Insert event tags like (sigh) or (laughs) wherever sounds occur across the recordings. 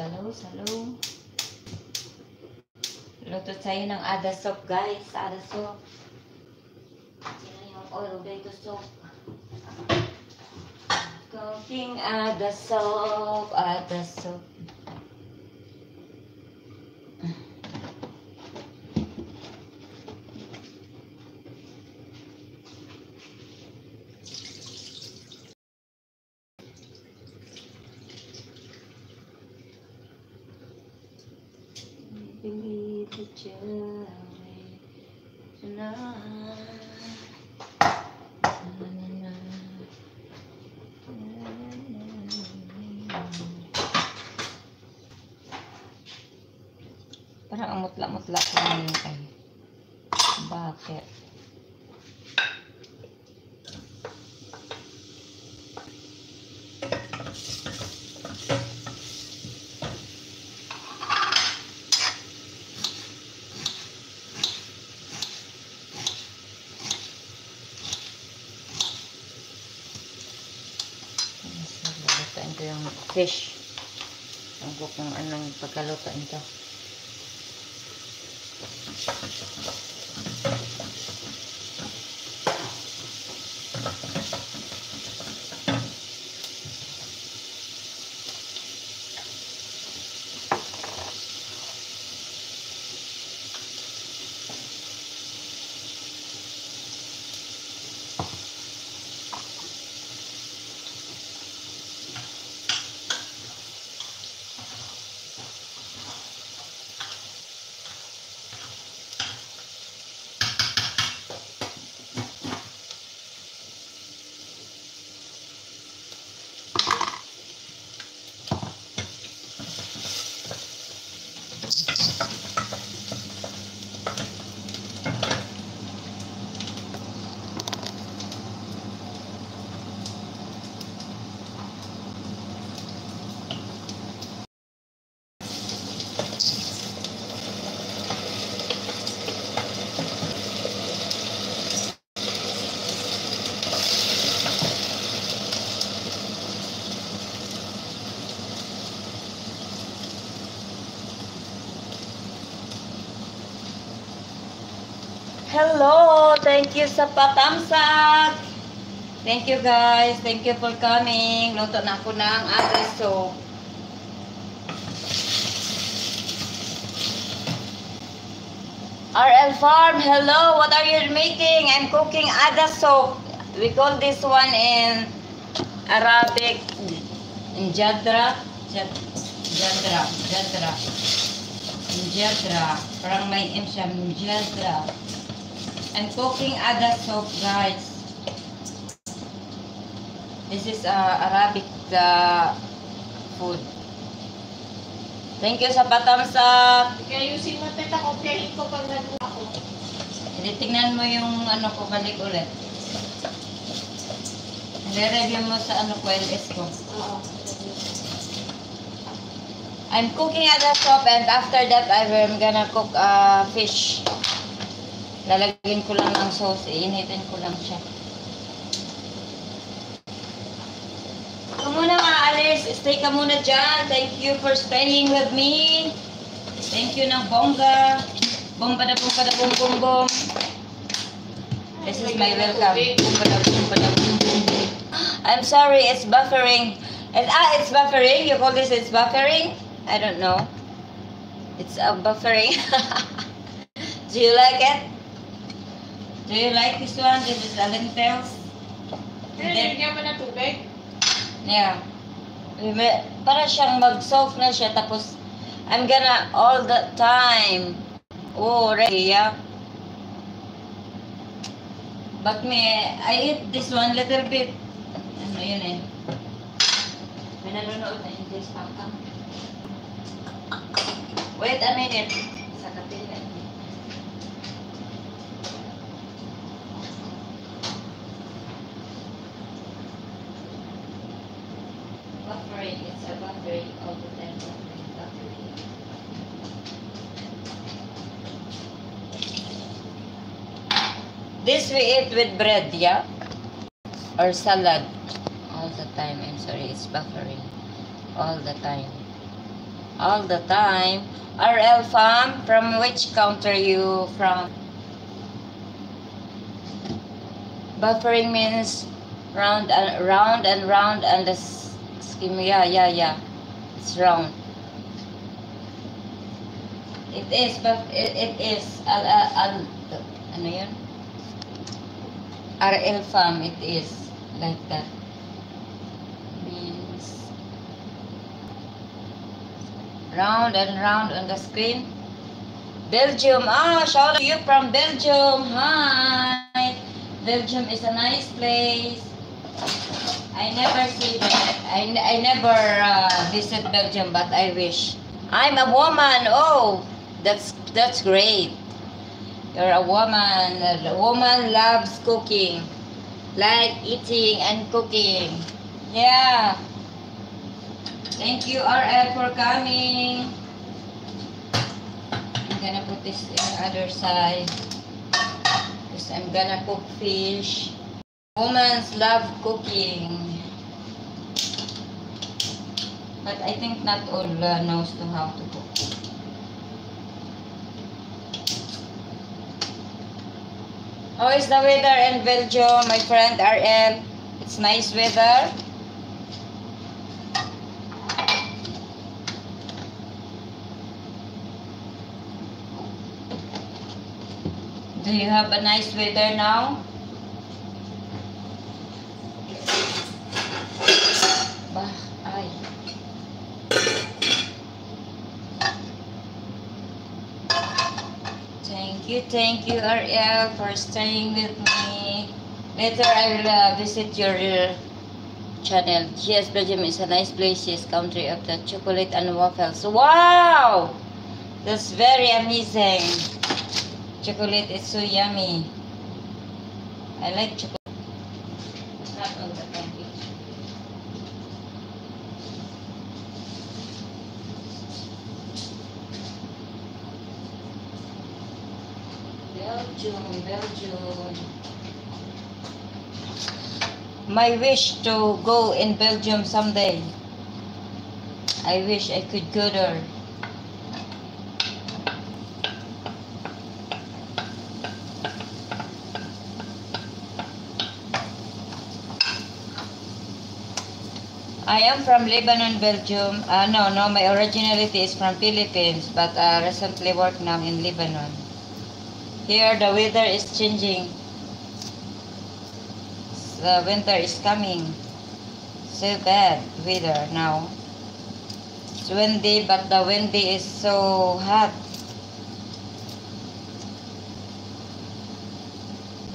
Salo, salo. Luto tayo ng ada soup, guys. Ada soup. Sino yung oil soup? Cooking ada soup, ada soup. believe that you're away tonight. Parang ang mutla-mutla ko ngayon ay. Bakit? Lutuin ko yung fish. Ang ko kung anong pagkalutuin to. Hello! Thank you sa patamsak! Thank you guys. Thank you for coming. Luto na ako ng adeso. RL Farm, hello. What are you making? I'm cooking ada soup. We call this one in Arabic Jadra. Jad- Jadra. Jadra. Jadra. Parang may M siya. Jadra. I'm cooking ada soup, guys. This is uh, Arabic uh, food. Thank you sa patamsak. Kaya yung sinutita ko, piyahin ko pag ako. Hindi, tingnan mo yung ano ko, balik ulit. Nire-review mo sa ano ko, LS ko. Oo. I'm cooking at the soup and after that I'm gonna cook uh, fish. Lalagyan ko lang ng sauce, iinitin ko lang siya. Ikaw muna mga Alice, stay ka muna dyan. Thank you for staying with me. Thank you ng bongga. Bomba da bomba da bom bom bom. This is my welcome. Bomba da bomba da bom bom bom. I'm sorry, it's buffering. And ah, it's buffering. You call this it's buffering? I don't know. It's a buffering. (laughs) Do you like it? Do you like this one? This is lentils. Nilagyan mo na tubig? Yeah. Para siyang mag-soft na siya. Tapos, I'm gonna all the time. Oh, ready, yeah. But me, I eat this one little bit. Ano yun eh. May nanonood na English papa. Wait a minute. A buffering all the buffering. This we eat with bread, yeah? Or salad. All the time. I'm sorry, it's buffering. All the time. all the time. RL Farm, um, from which country you from? Buffering means round and round and round and the Yeah, yeah, yeah. It's round. It is, but it, it is. Al, al, al, ano yun? RL Farm, it is. Like that. Means round and round on the screen. Belgium. Ah, shout out to you from Belgium. Hi. Belgium is a nice place. I never see that. I, I never uh, visit Belgium, but I wish. I'm a woman. Oh, that's that's great. You're a woman. A woman loves cooking, like eating and cooking. Yeah. Thank you, RL, for coming. I'm gonna put this in the other side. Because I'm gonna cook fish. Women love cooking. But I think not all uh, knows to how to cook. How is the weather in Belgium, my friend RL? It's nice weather. Do you have a nice weather now? Bah, ay. Thank you, Ariel, for staying with me. Later, I will uh, visit your uh, channel. Yes, Belgium is a nice place. Yes, country of the chocolate and waffles. Wow! That's very amazing. Chocolate is so yummy. I like chocolate. Not all the time. Belgium, Belgium. My wish to go in Belgium someday. I wish I could go there. I am from Lebanon, Belgium. Uh, no, no, my originality is from Philippines, but uh, recently work now in Lebanon. Here, the weather is changing. The winter is coming. So bad weather now. It's windy, but the windy is so hot.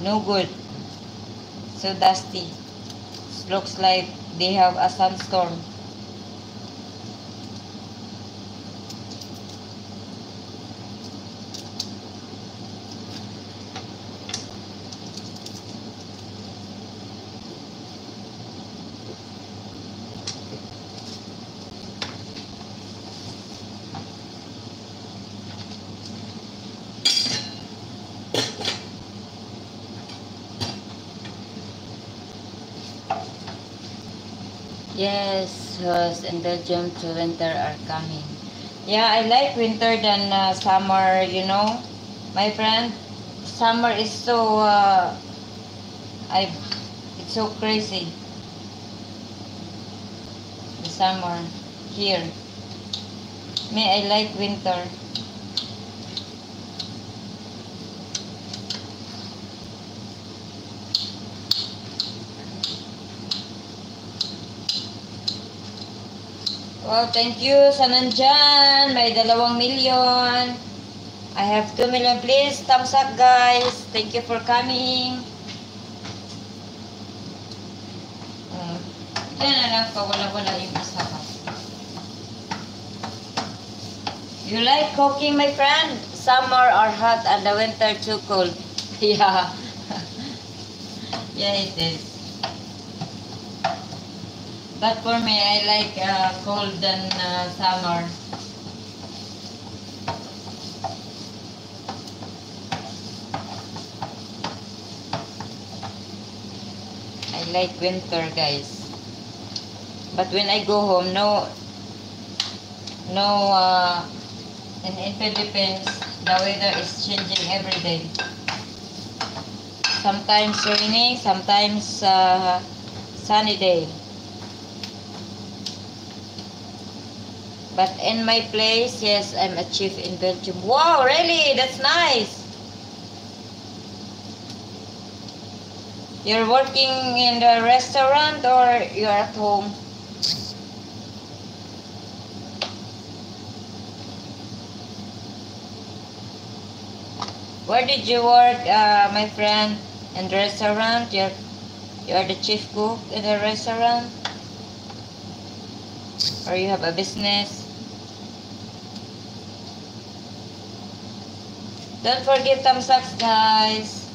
No good. So dusty. looks like they have a sandstorm. Yes, US and Belgium to winter are coming. Yeah, I like winter than uh, summer, you know. My friend, summer is so, uh, I, it's so crazy. The summer here. Me, I like winter. Well, thank you sa nandyan. May dalawang milyon. I have 2 million. Please, thumbs up, guys. Thank you for coming. Uh, yan na lang pa. Wala-wala yung isa. You like cooking, my friend? Summer or hot and the winter too cold. (laughs) yeah. (laughs) yeah, it is. But for me, I like uh, cold than uh, summer. I like winter, guys. But when I go home, no, no, uh, in, in Philippines, the weather is changing every day. Sometimes raining, sometimes uh, sunny day. But in my place, yes, I'm a chief in Belgium. Wow, really? That's nice. You're working in the restaurant or you're at home? Where did you work, uh, my friend? In the restaurant? You're, you're the chief cook in the restaurant? Or you have a business? Don't forget thumbs up, guys.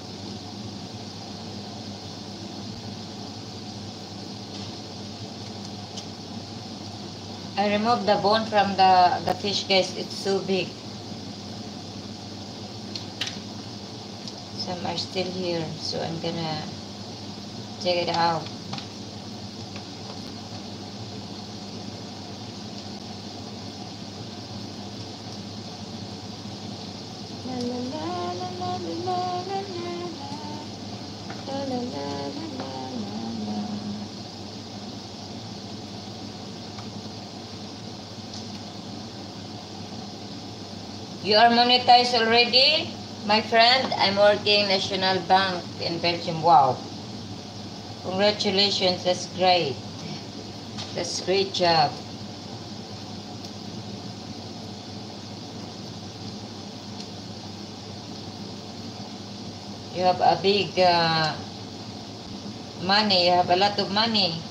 I removed the bone from the, the fish, guys. It's so big. Some are still here, so I'm gonna take it out. You are monetized already? My friend, I'm working National Bank in Belgium. Wow. Congratulations, that's great. That's great job. You have a big uh, money, you have a lot of money.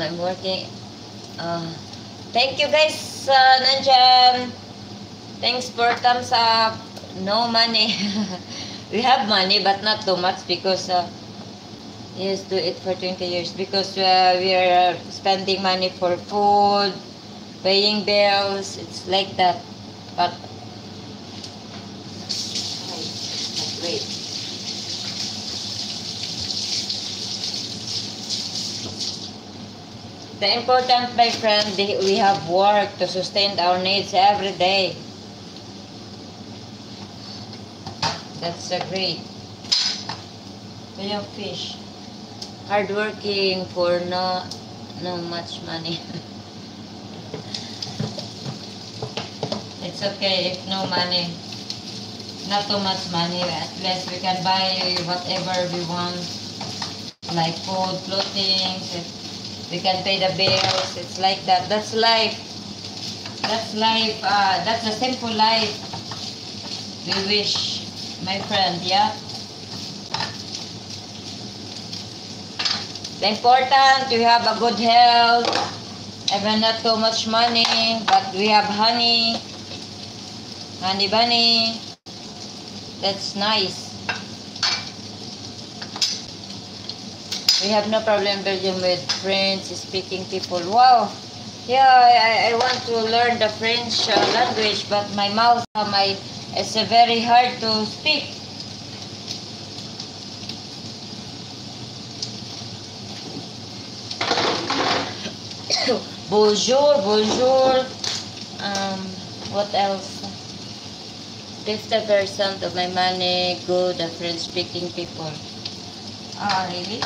I'm working. Uh, thank you guys, uh. Thanks for thumbs up. No money. (laughs) we have money, but not too much because uh, yes, do it for 20 years because uh, we are spending money for food, paying bills. It's like that. But wait. The important, my friend, we have work to sustain our needs every day. That's a great. Have fish. Hardworking for no, no much money. (laughs) it's okay if no money. Not too much money. At least we can buy whatever we want. Like food, clothing. We can pay the bills. It's like that. That's life. That's life. Uh, that's a simple life. We wish, my friend, yeah? The important, we have a good health, even not too much money, but we have honey, honey bunny. That's nice. We have no problem Belgium with French speaking people. Wow. Yeah, I, I want to learn the French uh, language, but my mouth, uh, my it's uh, very hard to speak. (coughs) bonjour, bonjour. Um, what else? 50% of my money go to French speaking people. Ah, really?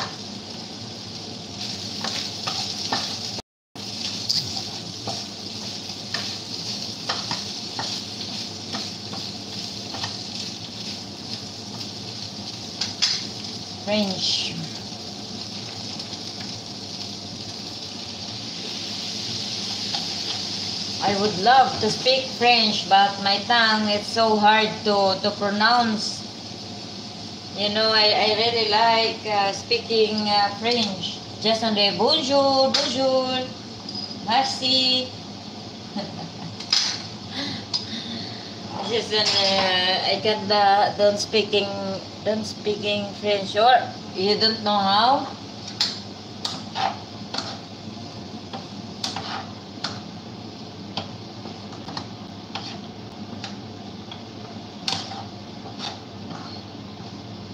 French. I would love to speak French, but my tongue is so hard to, to pronounce. You know, I, I really like uh, speaking uh, French. Just on the bonjour, bonjour, merci. An, uh, I can uh, don't speaking don't speaking French or you don't know how.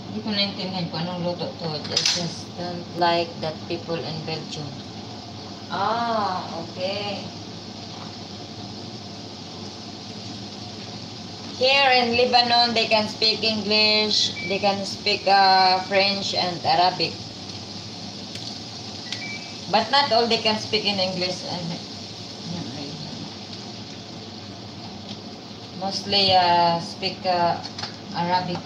Hindi ko naintindihan kung anong luto to. Just don't like that people in Belgium. Ah, okay. Here in Lebanon, they can speak English, they can speak uh, French and Arabic. But not all they can speak in English. and Mostly uh, speak uh, Arabic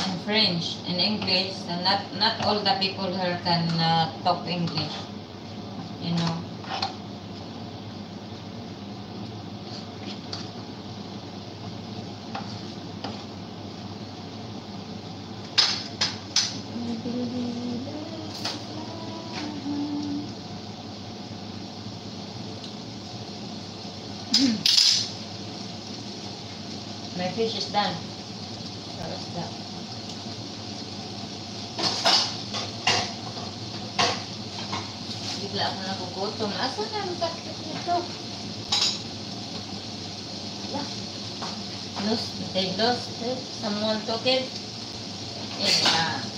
and French and English. And not not all the people here can uh, talk English. You know. Fish is done. Sarap na. Bigla ako nagugutom. Asa na ang takip nito? Wala. Lost. They lost it. Someone took it. Yeah.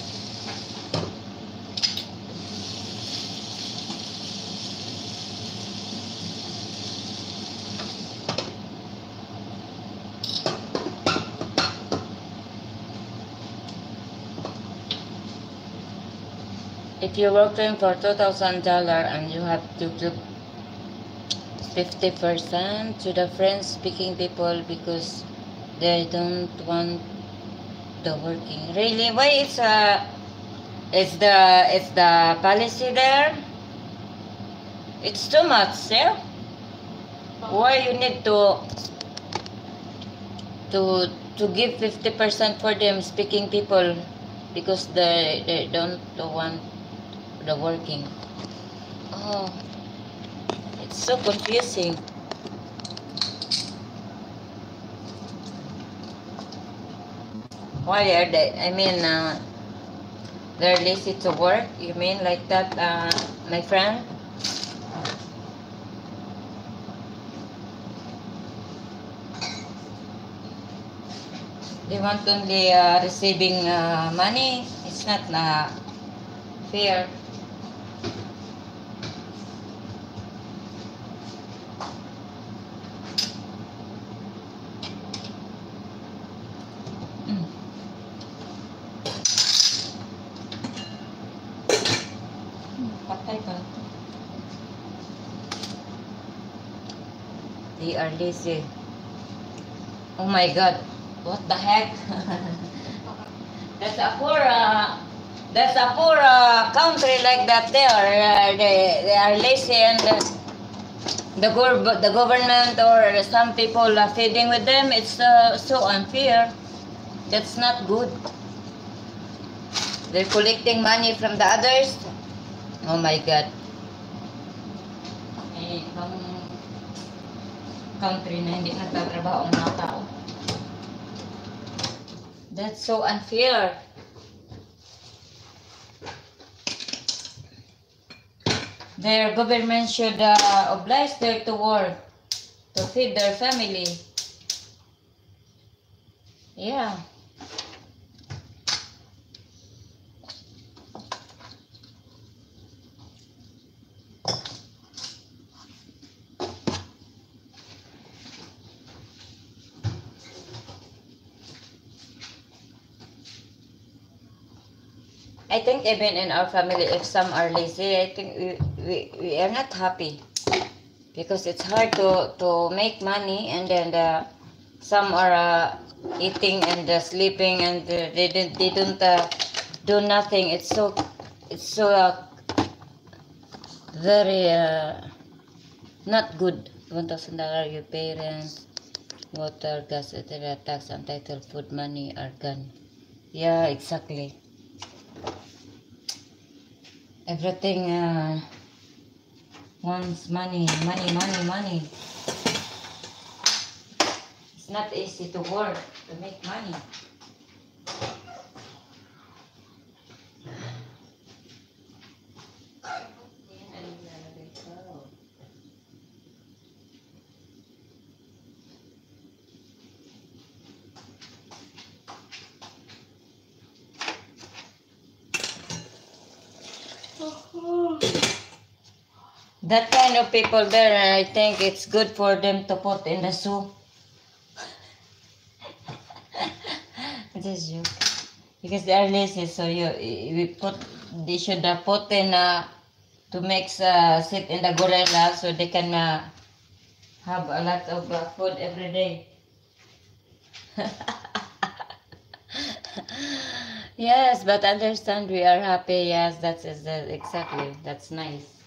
If you're working for two thousand dollar and you have to give fifty percent to the French speaking people because they don't want the working. Really? Why it's uh it's the it's the policy there? It's too much, yeah? Why you need to to to give fifty percent for them speaking people because they they don't want the working. Oh, it's so confusing. Why are they? I mean, uh, they're lazy to work. You mean like that, uh, my friend? They want only uh, receiving uh, money. It's not uh, fair. Lazy. Oh my god. What the heck? (laughs) that's a poor uh, that's a poor uh, country like that they are uh, they, they are lazy and uh, the gov- the government or some people are feeding with them it's uh, so unfair that's not good they're collecting money from the others oh my god country na hindi nagtatrabaho ang mga tao. That's so unfair. Their government should uh, oblige them to work to feed their family. Yeah I think even in our family, if some are lazy, I think we, we, we are not happy because it's hard to, to make money and then uh, some are uh, eating and uh, sleeping and uh, they don't they don't uh, do nothing. It's so it's so uh, very uh, not good. One thousand dollar your parents, water, gas, etc. Tax, untitled food, money are gone. Yeah, exactly. Everything uh, wants money, money, money, money. It's not easy to work to make money. Kind of people there, and I think it's good for them to put in the soup. (laughs) Just joke. Because they are lazy, so you we put they should put in uh, to mix uh, sit in the gorilla so they can uh, have a lot of uh, food every day. (laughs) yes, but understand we are happy. Yes, that's is uh, exactly that's nice.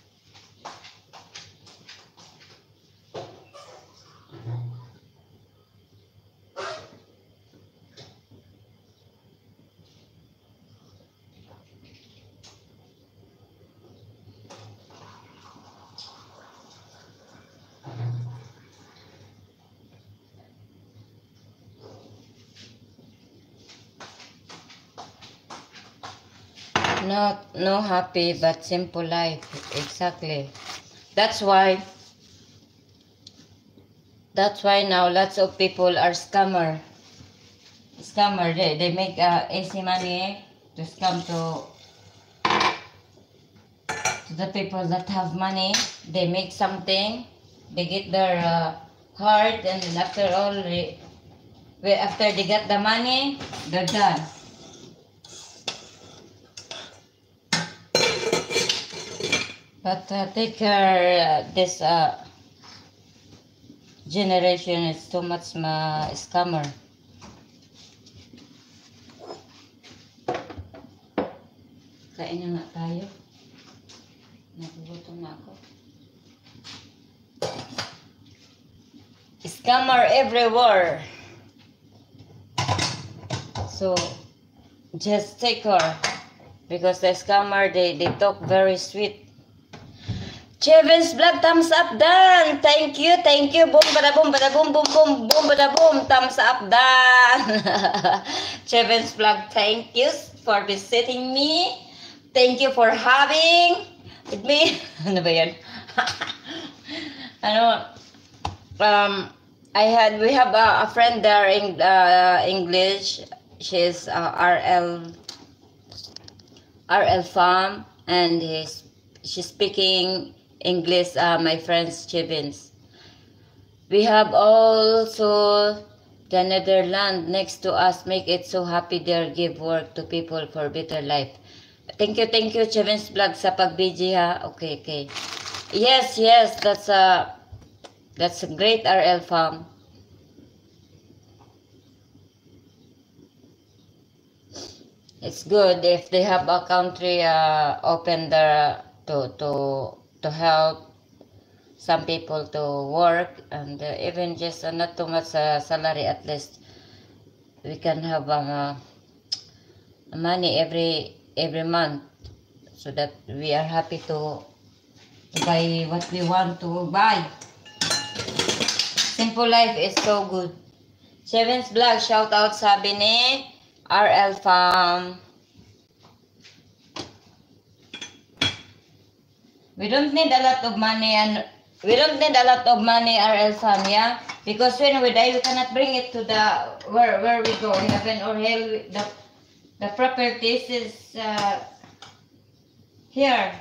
Not no happy but simple life. Exactly. That's why that's why now lots of people are scammer. Scammer. They, they make uh, easy money to scam to to the people that have money. They make something. They get their uh, heart and after all, they, after they get the money, they're done. But uh, take care, uh, this uh, generation is too much ma scammer. Kain na nga tayo. Nagugutom na ako. Scammer everywhere. So, just take care. Because the scammer, they, they talk very sweet. Chevin's vlog, thumbs up done. Thank you, thank you. Boom, bada boom, bada boom, boom, boom, boom, bada boom. Thumbs up done. (laughs) Chevin's vlog, thank you for visiting me. Thank you for having with me. (laughs) ano ba yan? (laughs) ano, um, I had, we have a, a friend there in uh, English. She's uh, RL, RL Farm, and he's, she's speaking English, uh, my friends Chivins. We have also the Netherlands next to us. Make it so happy there. Give work to people for better life. Thank you, thank you, Chivins Vlog sa pagbiji ha. Okay, okay. Yes, yes, that's a that's a great RL farm. It's good if they have a country uh, open there to to to help some people to work and uh, even just uh, not too much uh, salary at least we can have um, uh, money every every month so that we are happy to, buy what we want to buy. Simple life is so good. Seven's Vlog, shout out sabi ni RL Farm We don't need a lot of money and we don't need a lot of money RL Farm, yeah? Because when we die, we cannot bring it to the where where we go, heaven or hell. The the properties is uh, here.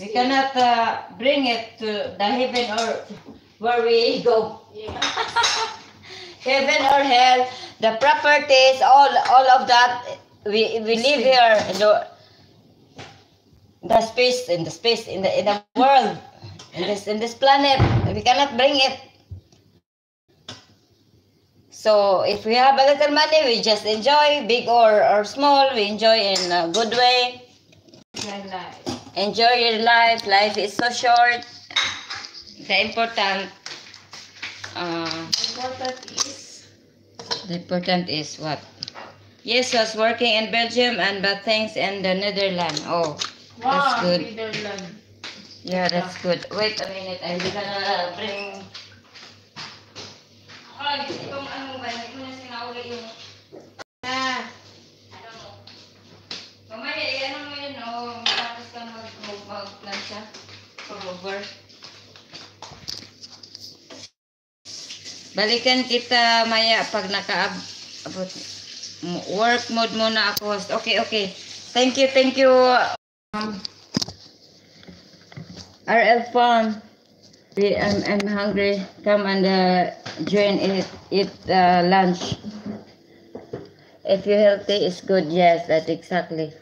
We cannot uh, bring it to the heaven or where we go. Yeah. (laughs) Heaven or hell, the properties, all all of that, we we live here. The, space in the space in the in the world in this in this planet we cannot bring it so if we have a little money we just enjoy big or or small we enjoy in a good way Enjoy your life. Life is so short. The important, uh, Important is, the important is what? Yes, I was working in Belgium and bad things in the Netherlands. Oh, wow, good. Netherlands. yeah, that's good. Wait a minute. I'm gonna bring. Ay, itong ano ba? Hindi ko na sinauli yung Ah, ano mo. Mamaya, mo yun, oh. Tapos ka mag mag-plancha. Over. Balikan kita maya pag naka abot work mode muna ako host. Okay, okay. Thank you, thank you. Um, RL Farm. I'm, I'm hungry. Come and uh, join it, eat uh, lunch. If you're healthy, it's good. Yes, that's exactly.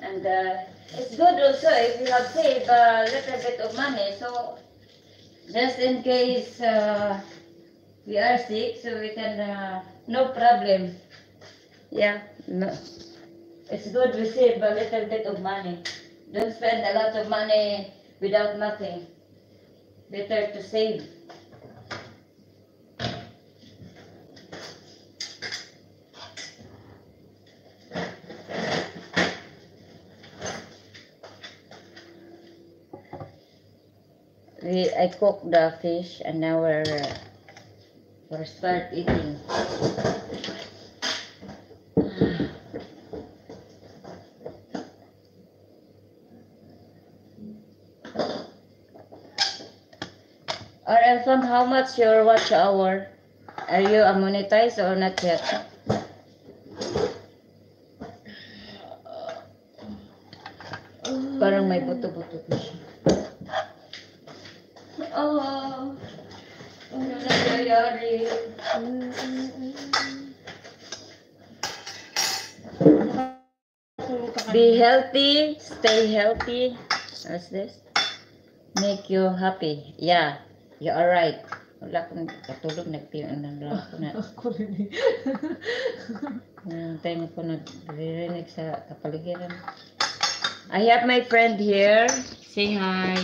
And uh, it's good also if you have saved a little bit of money. So just in case uh, we are sick, so we can, uh, no problem. Yeah, no. It's good we save a little bit of money. Don't spend a lot of money without nothing. Better to save. We, I cooked the fish and now we're, we're start eating. RL Fam, how much your watch hour? Are you monetized or not yet? Parang may buto-buto pa siya. Oh, ano nangyayari? Be healthy, stay healthy. What's this? Make you happy. Yeah, you are right. Wala akong katulog, nagtiyan ng ko na. (laughs) ako rin eh. (laughs) Ang tayo ko nagre-rinig sa kapaligiran. I have my friend here. Say hi.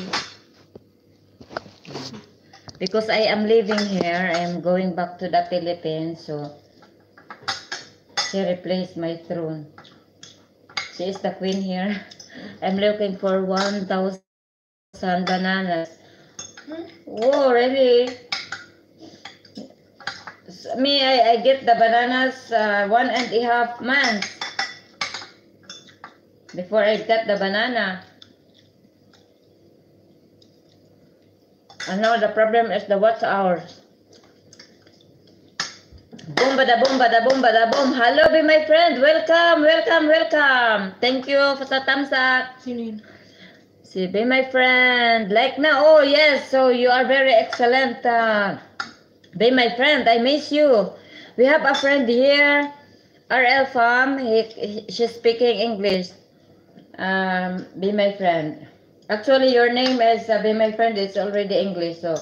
Because I am living here, I am going back to the Philippines, so she replaced my throne. She is the queen here. (laughs) I'm looking for 1,000 bananas. Whoa, really? Me, I, I get the bananas uh, one and a half months before I got the banana. And now the problem is the watch hours. Boom, bada boom, bada boom, bada boom. Hello, be my friend. Welcome, welcome, welcome. Thank you for the thumbs up. Sino yun? See, be my friend. Like now, oh yes, so you are very excellent. Uh, be my friend. I miss you. We have a friend here, RL Farm. He, he- she's speaking English. Um, be my friend. Actually, your name is uh, be my friend. It's already English, so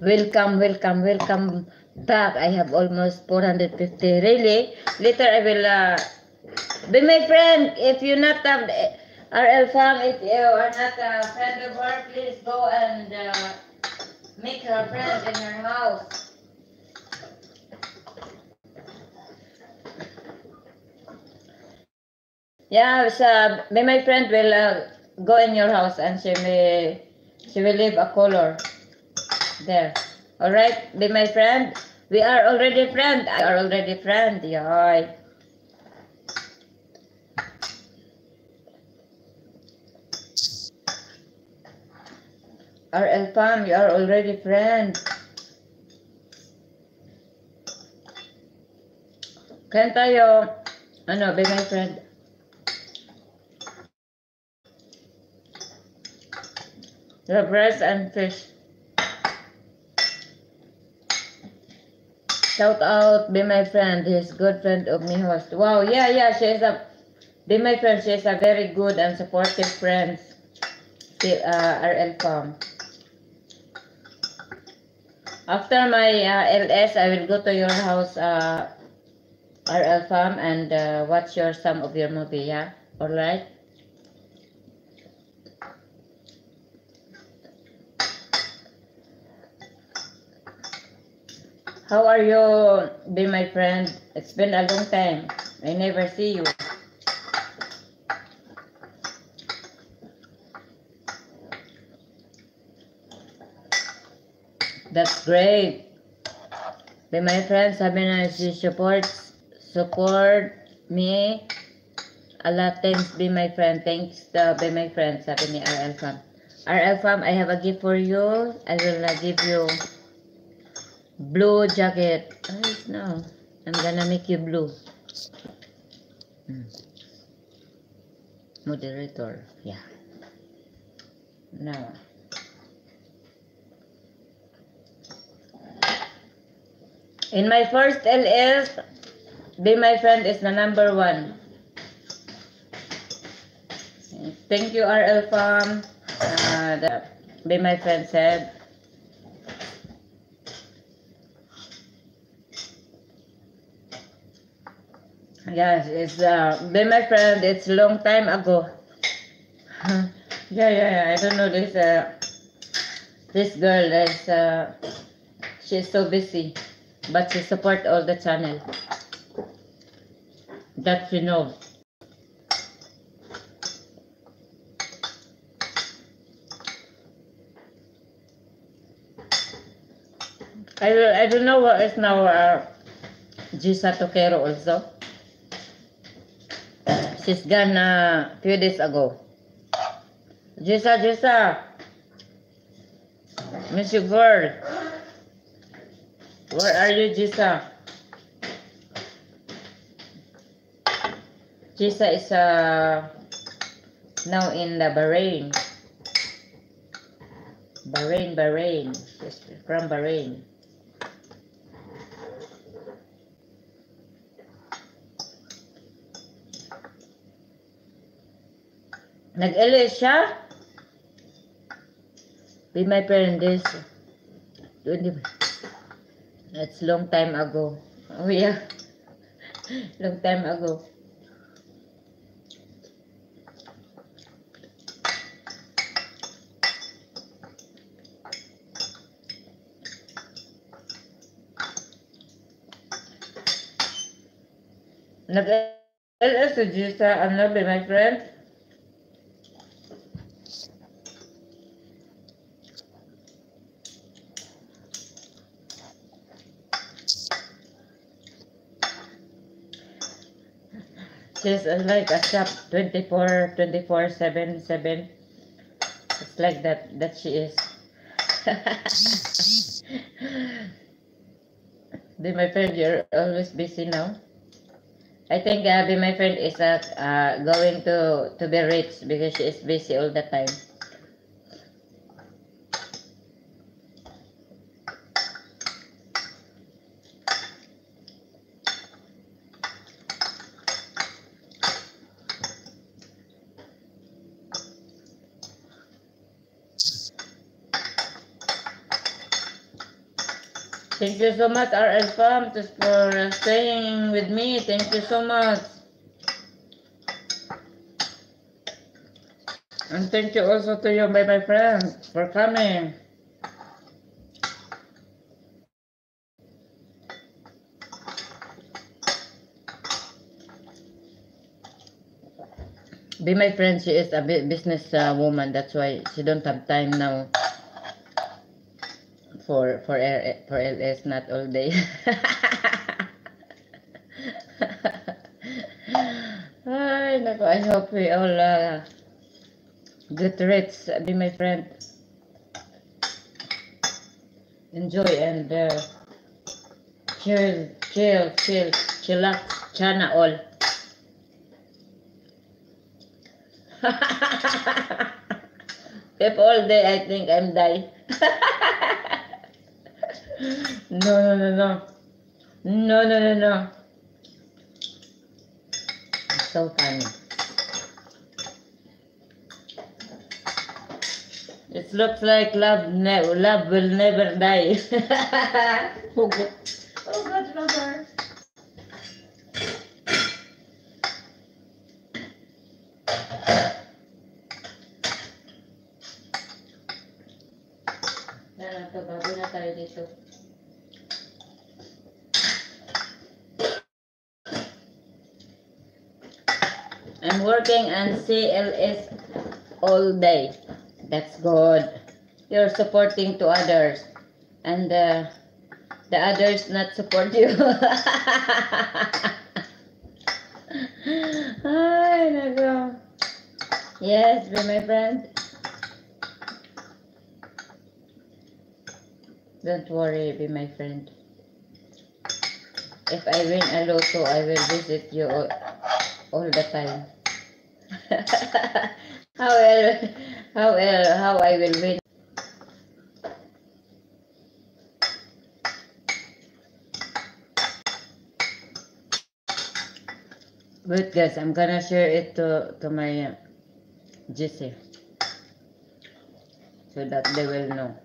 welcome, welcome, welcome back. I have almost 450. Really? Later, I will. Uh, be my friend. If you not have RL Farm, if you are not a friend of her, please go and uh, make her friend in her house. Yeah, so be my friend will uh, go in your house and she may she will leave a color there. All right, be my friend. We are already friend. I are already friend. Yeah. RL Pam, you are already friend. Kain tayo, ano, be my friend. The breast and fish. Shout out, be my friend. He's good friend of me host. Wow, yeah, yeah, she is a, be my friend. She is a very good and supportive friend. Uh, RL Pam. After my uh, LS, I will go to your house, uh, RL Farm, and uh, watch your some of your movie. Yeah. Alright? How are you, be my friend? It's been a long time. I never see you. That's great. Be my friend, sabi na she supports, support me. A lot thanks, be my friend. Thanks, uh, be my friend, sabi ni RL Fam. RL Fam, I have a gift for you. I will uh, give you blue jacket. Oh, no. I'm gonna make you blue. Hmm. Moderator. Yeah. Now. In my first LS, be my friend is the number one. Thank you, RL Farm. Uh, be my friend said. Yes, it's uh, be my friend. It's a long time ago. (laughs) yeah, yeah, yeah. I don't know this. Uh, this girl is. Uh, she's so busy, but she support all the channel. That she know. I don't- I don't know what is now. Uh, Gisa Tokero also. She's gone a few days ago. Jisa, Jisa. Miss you, girl. Where are you, Jisa? Jisa is uh, now in the Bahrain. Bahrain, Bahrain. She's from Bahrain. Nag-LA siya? Be my parent this. Twenty- That's long time ago. Oh yeah. (laughs) long time ago. Nag-LA si Jisa, ano, be my friend? Uh, like a shop 24, 24, 7, 7. It's like that, that she is. (laughs) be my friend, you're always busy now. I think uh, be my friend is uh, uh, going to, to be rich because she is busy all the time. Thank you so much, Farm, just for staying with me. Thank you so much. And thank you also to you, my, my friend, for coming. Be my friend, she is a bu- business uh, woman. That's why she don't have time now for for for LS not all day. (laughs) Ay, nako, I hope we all uh, get rich. Be my friend. Enjoy and uh, chill, chill, chill, chillax, chana all. (laughs) if all day I think I'm die. (laughs) No, no, no, no. No, no, no, no. It's so funny. It looks like love, ne- love will never die. Hugot. (laughs) Oh, God, oh, mother. Na na to, bago I'm working on CLS all day. That's good. You're supporting to others. And uh, the others not support you. (laughs) Ay, nago. Yes, be my friend. Don't worry, be my friend. If I win a lotto, I will visit you all, all the time. (laughs) how will, how will, how I will win? Wait guys, I'm gonna share it to, to my uh, GC. So that they will know.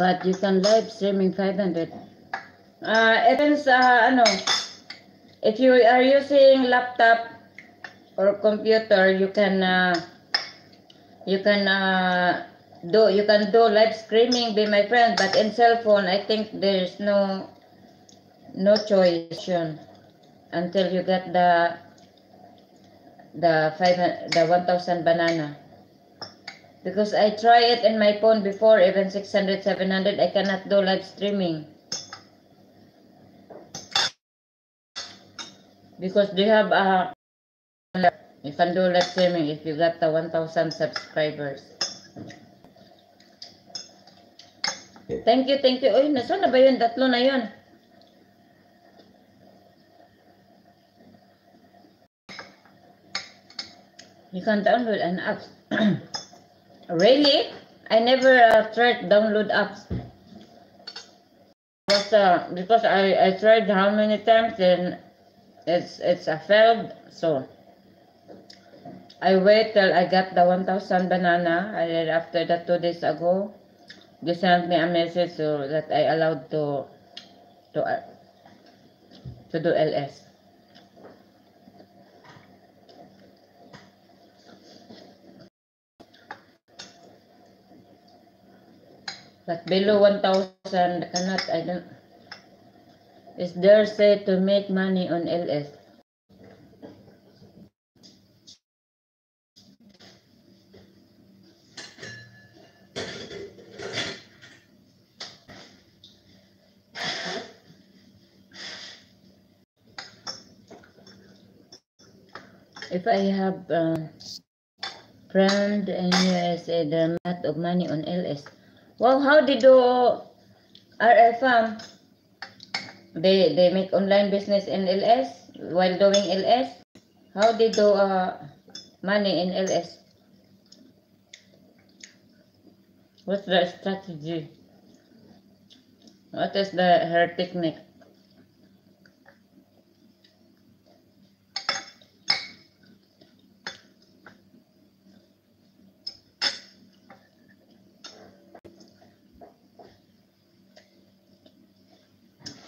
But you can live streaming 500. Uh, it uh, ano, if you are using laptop or computer, you can, uh, you can, uh, do, you can do live streaming, be my friend, but in cell phone, I think there's no, no choice until you get the, the five, the 1000 banana. Because I try it in my phone before, even 600, 700, I cannot do live streaming. Because they have a, you can do live streaming if you got the 1000 subscribers. Thank you, thank you. Uy, nasa na ba yun? Tatlo na yun. You can download an app. (clears throat) Really? I never uh, tried download apps. But, uh, because I, I tried how many times and it's it's a failed. So I wait till I got the 1000 banana. Did after that two days ago. They sent me a message so that I allowed to to uh, to do LS. But below 1,000 cannot, I don't. Is there say to make money on LS? If I have a friend in USA, are lot of money on LS. Well, how did do RFM? They they make online business in LS while doing LS. How they do uh, money in LS? What's the strategy? What is the her technique?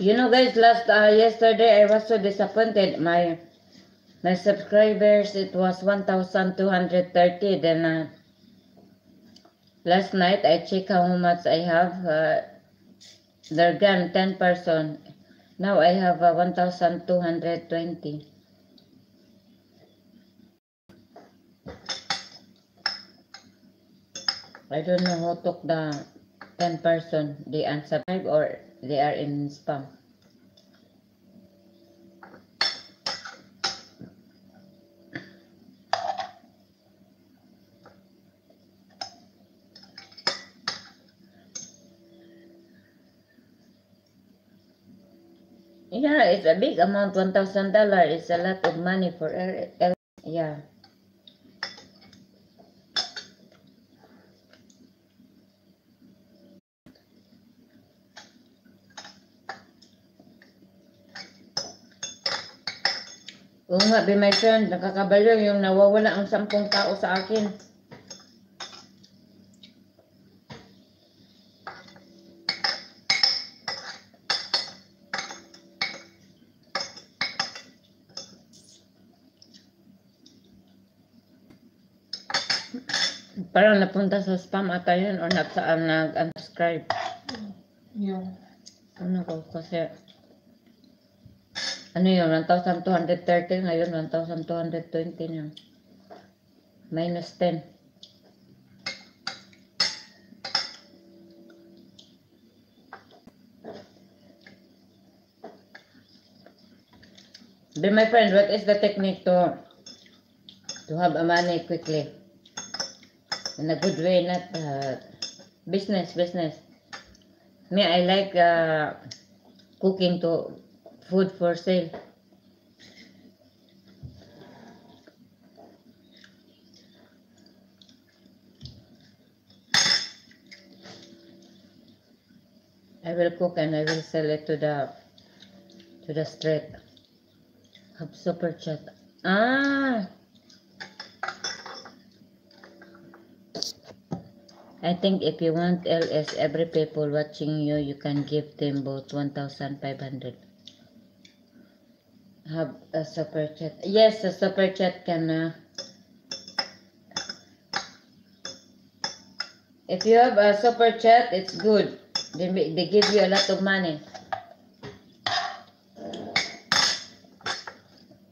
You know, guys, last uh, yesterday I was so disappointed. My my subscribers it was 1,230. Then uh, last night I check how much I have. Uh, they're gone 10 person. Now I have uh, 1,220. I don't know who took the 10 person. They unsubscribe or they are in spam Yeah, it's a big amount, $1,000 is a lot of money for, yeah. Oo nga, be my friend, nakakabalo yung nawawala ang sampung tao sa akin. Parang napunta sa spam ata yun or nag, nag-unsubscribe. Yung. Ano ko kasi ano yun, 1,230 ngayon, 1,220 na. Minus 10. Then my friend, what is the technique to to have a money quickly? In a good way, not uh, business, business. Me, I like uh, cooking to food for sale. I will cook and I will sell it to the to the street. Have super chat. Ah. I think if you want LS, every people watching you, you can give them both 1,500. Have a super chat. Yes, a super chat can. Uh, if you have a super chat, it's good. They, they give you a lot of money.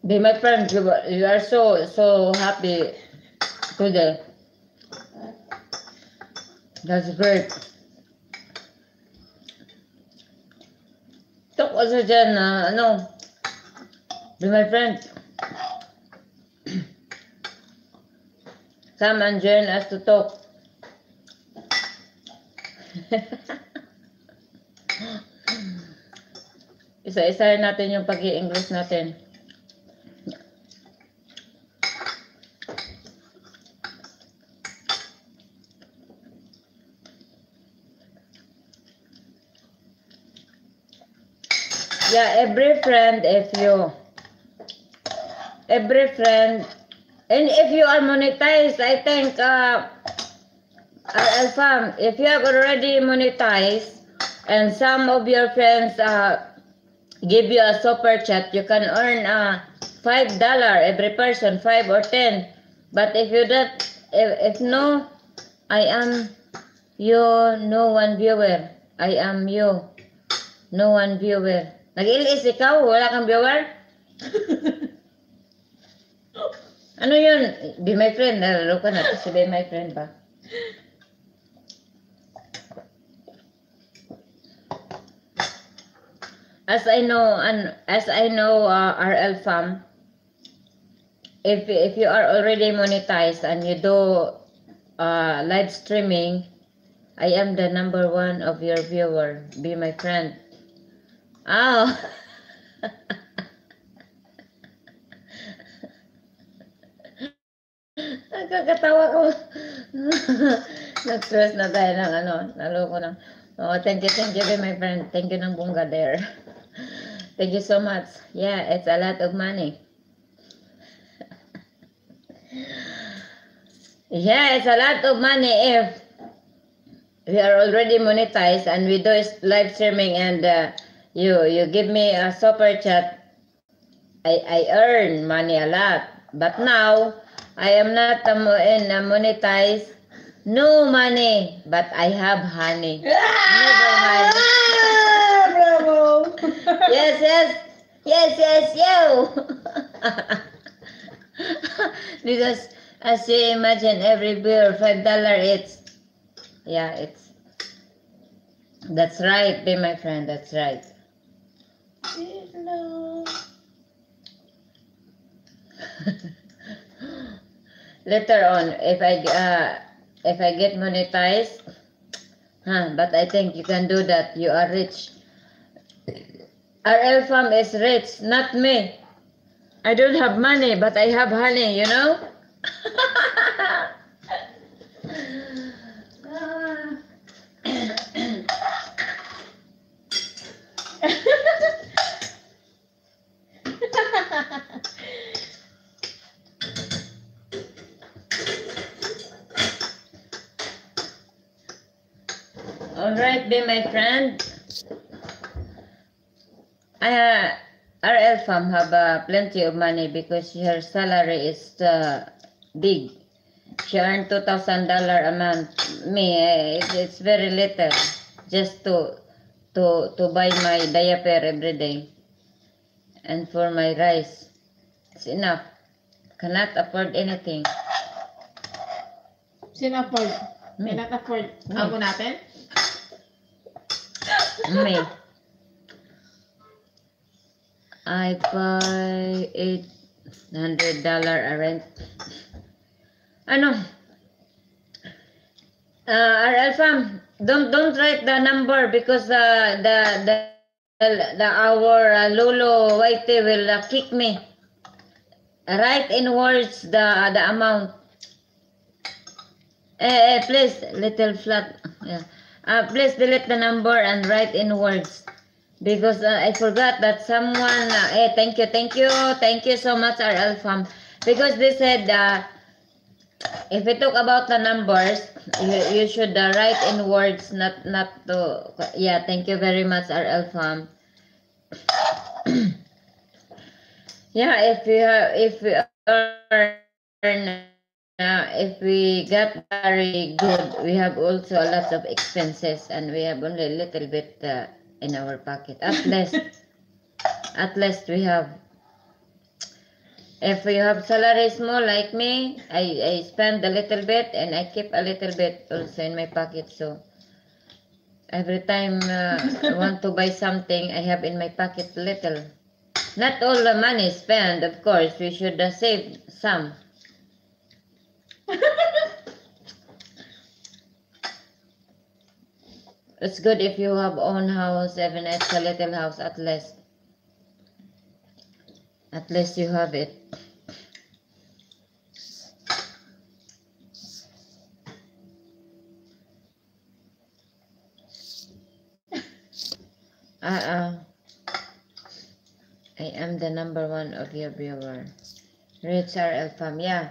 Be my friend, you, are- you are so so happy today. That's great. Talk also dyan na ano, be my friend. Come and join us to talk. (laughs) Isa-isahin natin yung pag english natin. Yeah, every friend, if you, every friend, and if you are monetized, I think, uh, uh, Alpha, if you have already monetized, and some of your friends uh, give you a super chat, you can earn uh, five dollar every person, five or ten. But if you don't, if, if no, I am you, no one viewer. I am you, no one viewer. Nag-ilis ikaw, wala kang viewer? (laughs) ano yun? Be my friend, nalaro ka na. Si be my friend ba? As I know, and as I know, uh, RL fam, if if you are already monetized and you do uh, live streaming, I am the number one of your viewer. Be my friend. Oh. (laughs) Nakakatawa ko. (laughs) Nag-stress na tayo ng ano, naloko na. Oh, thank you, thank you, my friend. Thank you ng bunga there. (laughs) Thank you so much. Yeah, it's a lot of money. (laughs) yeah, it's a lot of money if we are already monetized and we do live streaming and uh, you you give me a super chat. I I earn money a lot, but now I am not a mo- in a monetized. No money, but I have honey. Never mind. Ah, bravo! (laughs) Yes, yes, yes, yes, you. (laughs) because as you imagine, every beer five dollar. It's yeah, it's that's right, be my friend. That's right. Hello. (laughs) Later on, if I uh, if I get monetized, huh? But I think you can do that. You are rich. RL Farm is rich, not me. I don't have money, but I have honey, you know? (laughs) Alright, be my friend. Uh, RL Farm have uh, plenty of money because her salary is uh, big. She earned two thousand dollar a month. Me, eh, it's, it's very little, just to to to buy my diaper every day, and for my rice. It's enough. Cannot afford anything. Sino afford? Me. Cannot afford. Amo natin? Me. I buy eight hundred dollar a rent. Ano? Uh, RL Fam, don't don't write the number because uh, the the the our uh, Lolo Whitey will uh, kick me. Write in words the the amount. Eh, eh, please, little flat. Yeah. Uh, please delete the number and write in words. Because uh, I forgot that someone, uh, eh, thank you, thank you, thank you so much, RL Fam. Because they said, uh, if we talk about the numbers, you, you should uh, write in words, not, not to, yeah, thank you very much, RL Fam. (clears throat) yeah, if we have, if we are, uh, if we got very good, we have also a lot of expenses and we have only a little bit uh, in our pocket. At (laughs) least, at least we have. If you have salary small like me, I, I spend a little bit and I keep a little bit also in my pocket. So every time uh, I want to buy something, I have in my pocket little. Not all the money spent, of course. We should uh, save some. It's good if you have own house, even it's a little house at least. At least you have it. Uh-uh. I am the number one of your viewer. Rich RL Farm. Yeah.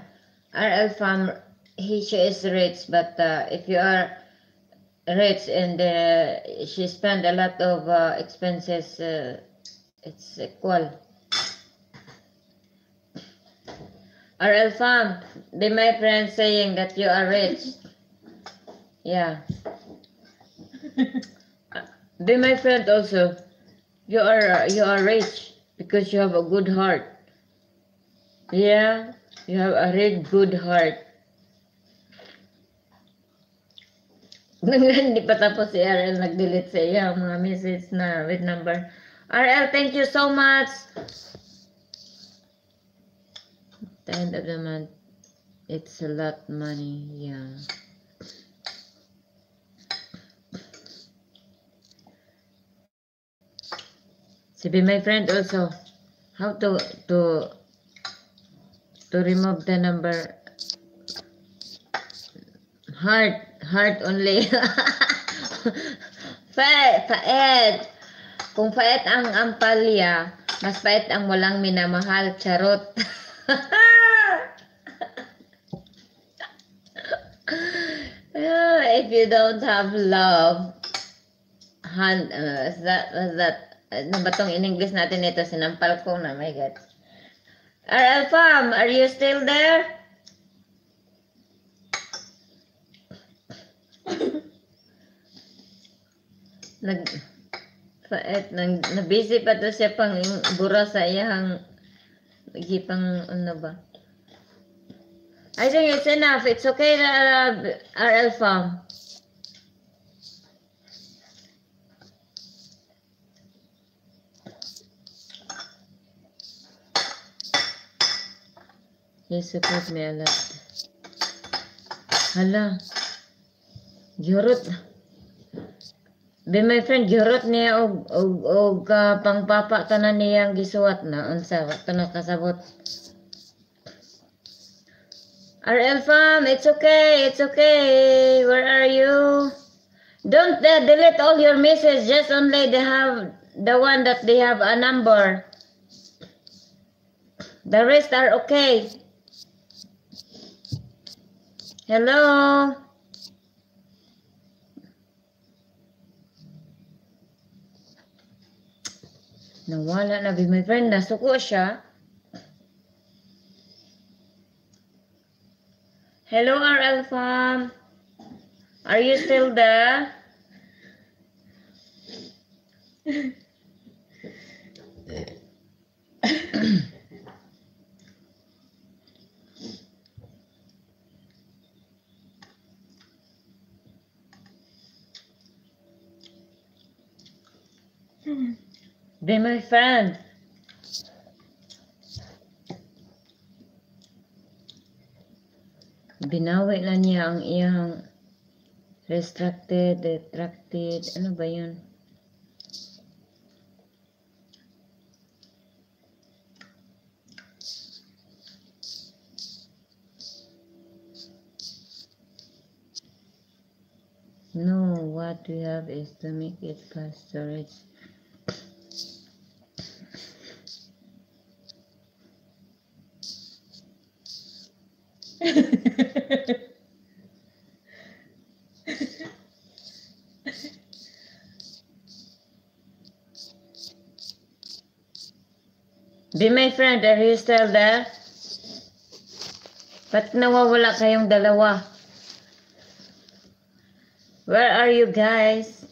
RL Farm, he, she is rich, but uh, if you are rich and uh, she spend a lot of uh, expenses, uh, it's equal. RL Farm, be my friend saying that you are rich. Yeah. (laughs) Be my friend also. You are you are rich because you have a good heart. Yeah, you have a really good heart. (laughs) Hindi pa tapos si RL nag-delete sa iya mga message na with number. RL, thank you so much. The end of the month, it's a lot money. Yeah. So be my friend also. How to to to remove the number heart heart only. (laughs) Fa faet. Kung faet ang ampalya, mas faet ang walang minamahal. Charot. Yeah, (laughs) if you don't have love, hand, uh, that, that, ano ba tong in English natin ito? Sinampal ko na, my God. RL Fam, are you still there? (coughs) nag faet nag na-busy pa to siya pang bura sa iyang nagipang ano ba I think it's enough. It's okay uh, RL Farm. You support me a lot. Hala. Yorot. Be my friend, gihurot niya og og og ah, pangpapa tanan niyang gisuwat na unsa wa to nakasabot. RL fam, it's okay, it's okay. Where are you? Don't uh, delete all your messages, just only they have the one that they have a number. The rest are okay. Hello. Nawala na be my friend. Nasuko siya. Hello, RL fam. Are you still there? (laughs) Be my friend. Binawi na niya ang iyang restricted, retracted, ano ba yun? No, what we have is to make it past storage. Be my friend, are you still there? Ba't nawawala kayong dalawa? Where are you guys?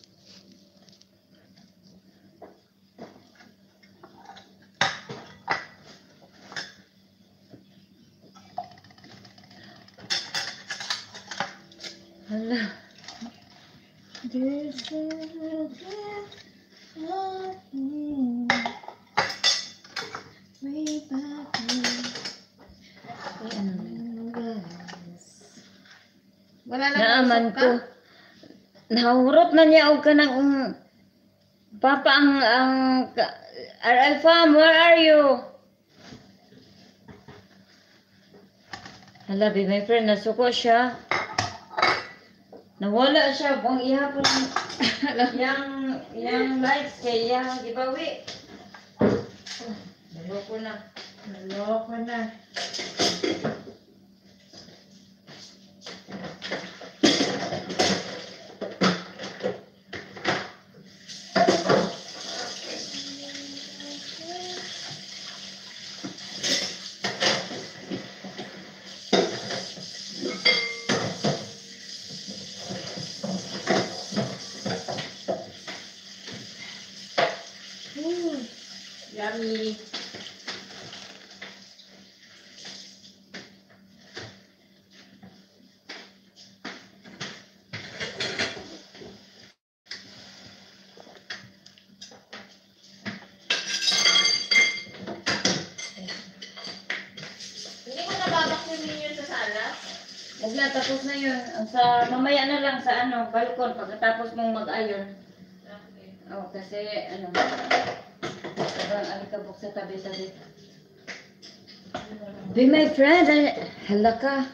Nahurot na niya og kanang um, Papa ang ang RL fam, where are you? Hala, be my friend, nasuko siya. Nawala siya, buang ihapon (laughs) yang yang lights kay yang gibawi. Naloko na. Naloko na. Ooh, Yummy. Hindi mo nababakunin yun sa sala? Na, tapos na yun. Sa, mamaya na lang sa ano, balkon, pagkatapos mong mag-iron. Oh, kasi ano, sobrang alikabok sa tabi-tabi. Be my friend, ay, hala ka.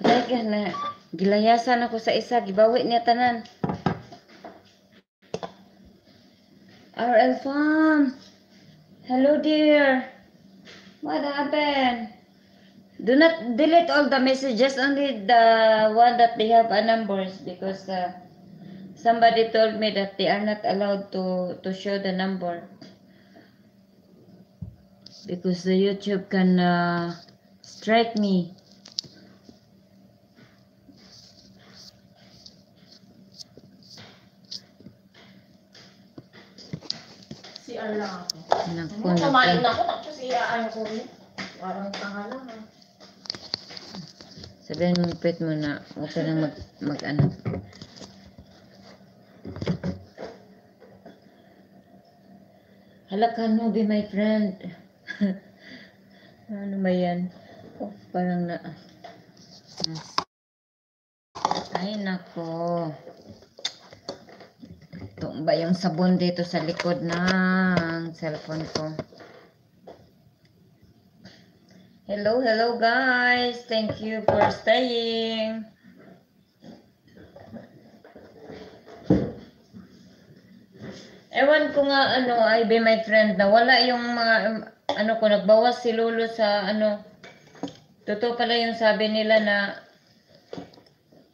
Patay ka na. Gilayasan ako sa isa, gibawi niya tanan. RL Farm. Hello dear. What happened? Do not delete all the messages, only the one that they have a numbers because uh, somebody told me that they are not allowed to to show the number because the YouTube can uh, strike me. Si lang ako. Naku, kumain ako, tapos iyaan ko rin. Parang tanga lang ah. Sabihin mo pet mo na huwag ka nang mag, mag ano. Halaka no, be my friend. (laughs) ano ba yan? Oh, parang na... Ay, nako. Tumba yung sabon dito sa likod ng cellphone ko. Hello, hello guys. Thank you for staying. Ewan ko nga ano, I be my friend na wala yung mga um, ano ko nagbawas si Lolo sa ano. Totoo pala yung sabi nila na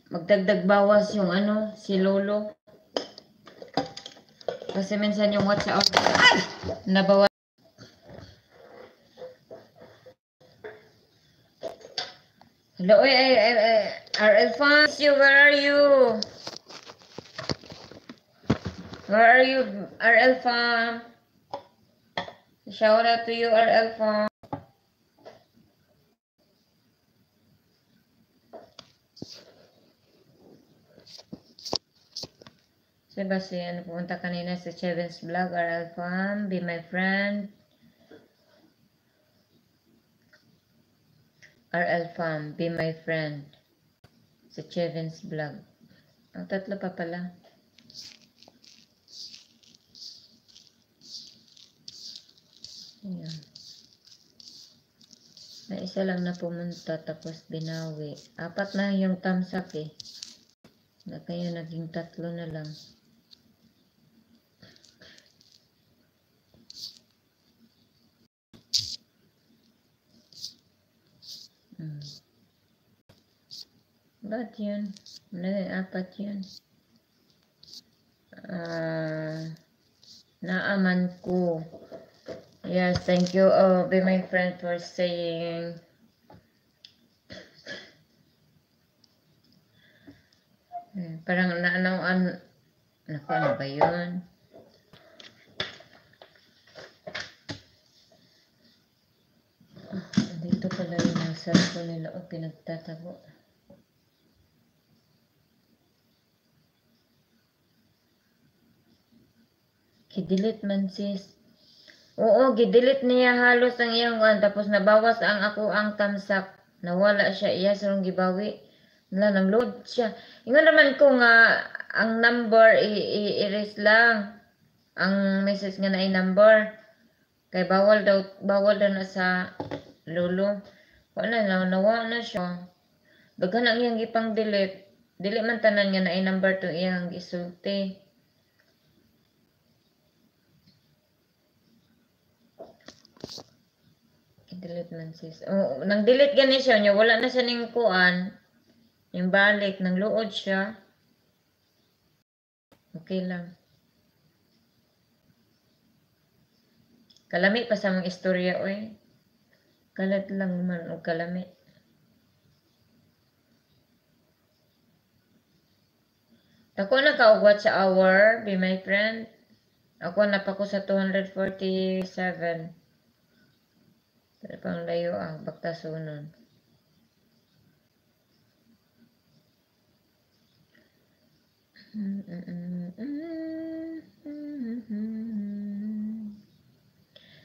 magdagdag bawas yung ano si Lolo. Kasi minsan yung WhatsApp ay nabawas. Hello, ay, ay, RL fans, you, where are you? Where are you, RL fam? Shout out to you, RL fam. Sebastian, pumunta kanina sa Cheven's Vlog, RL fam. Be my friend. RL fam, be my friend. Sa Cheven's Vlog. Ang tatlo pa pala. Ayan. Na isa lang na pumunta tapos binawi. Apat na yung tamsak eh. Na kaya naging tatlo na lang. Ba't yun? Naging apat yun. Ah, naaman ko. Yes, thank you, uh, be my friend for saying. Hmm, parang naanaw an Naku, ano ba yun? Ah, Dito pala yung ko nila o pinagtatago. Kidelete man sis. Oo, gidelete niya halos ang iyang kuan tapos nabawas ang ako ang tamsak. Nawala siya iya sarong gibawi. Wala nang load siya. Ingon naman ko nga ang number i-erase lang. Ang message nga na ay number. Kay bawal daw bawal daw na sa lolo. Wala na nawa na siya. Daghan ang iyang gipang delete. Dili man tanan nga na ay number to iyang gisulti. I-delete man sis. Oh, nang delete gani siya niya, wala na siya ning kuan. Yung balik, nang luod siya. Okay lang. Kalami pa sa mga istorya, oy. Kalat lang man o kalami. Ako na kaugwat sa hour, be my friend. Ako na pa ko sa 247. Pero pang layo ang bagtasunon.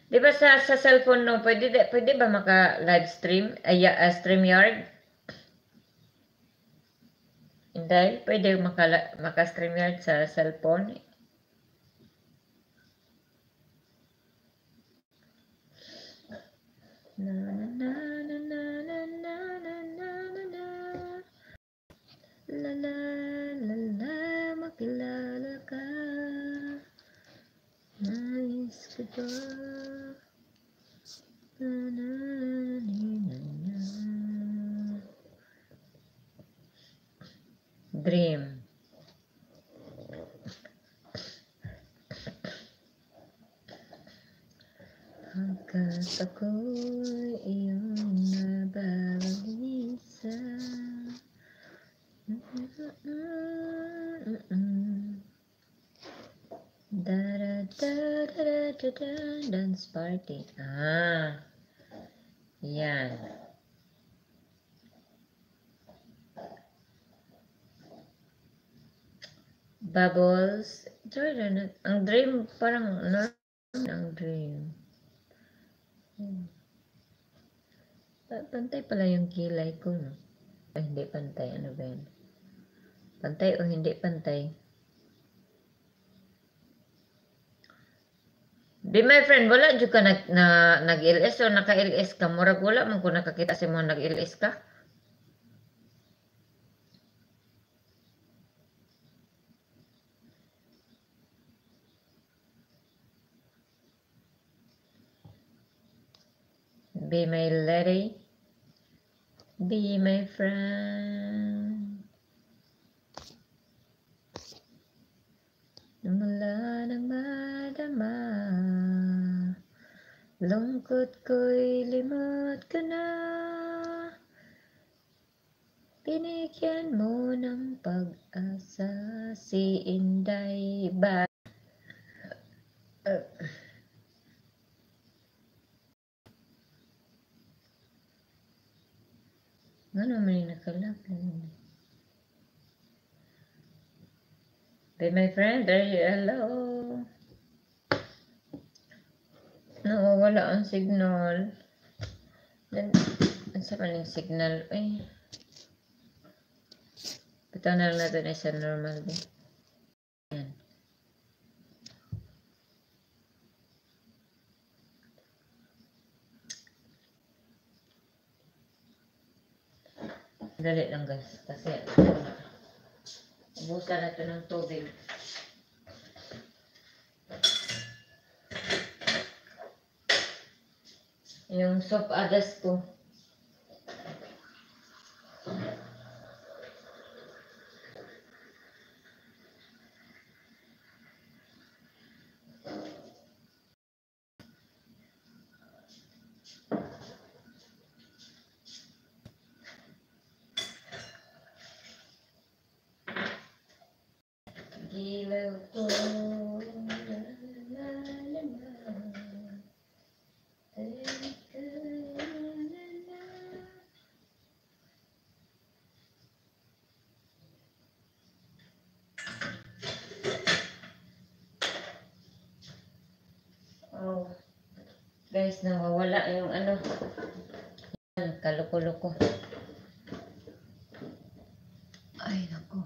Di ba sa, sa cellphone no, pwede, pwede ba maka live stream? Ay, uh, stream yard? Hindi, pwede maka, maka stream yard sa cellphone. Na na na na na na na na La la la la makilala ka. Nais ko Dream Sa ko iyong nababagisa. Da-da-da-da-da-da Dance party Ah Yan Bubbles Jordan Ang dream parang Normal ang dream Hmm. Pantay pala yung kilay ko, no? O hindi pantay, ano ba yun? Pantay o hindi pantay? Di my friend, wala dyan ka nag, na, nag-LS o naka-LS ka. Murag wala man ko nakakita sa mga nag-LS ka. Be my lady. Be my friend. Mula nang madama Lungkot ko'y limot ka na Binigyan mo ng pag-asa Si Inday ba Uh, Ano yung nakalap Be my friend, are you hello? Nawawala ang signal. Then, ang sa yung signal? Ay. Bitaw na lang natin ay sa normal din. Dali lang guys. Kasi, ubusan na ito ng tubig. Yung soap adas ko. Gilaw ko. La, la, la, la. Teka, la, la. Oh, guys, nawawala yung ano. Yan, Kaluko-luko. Ay, naku.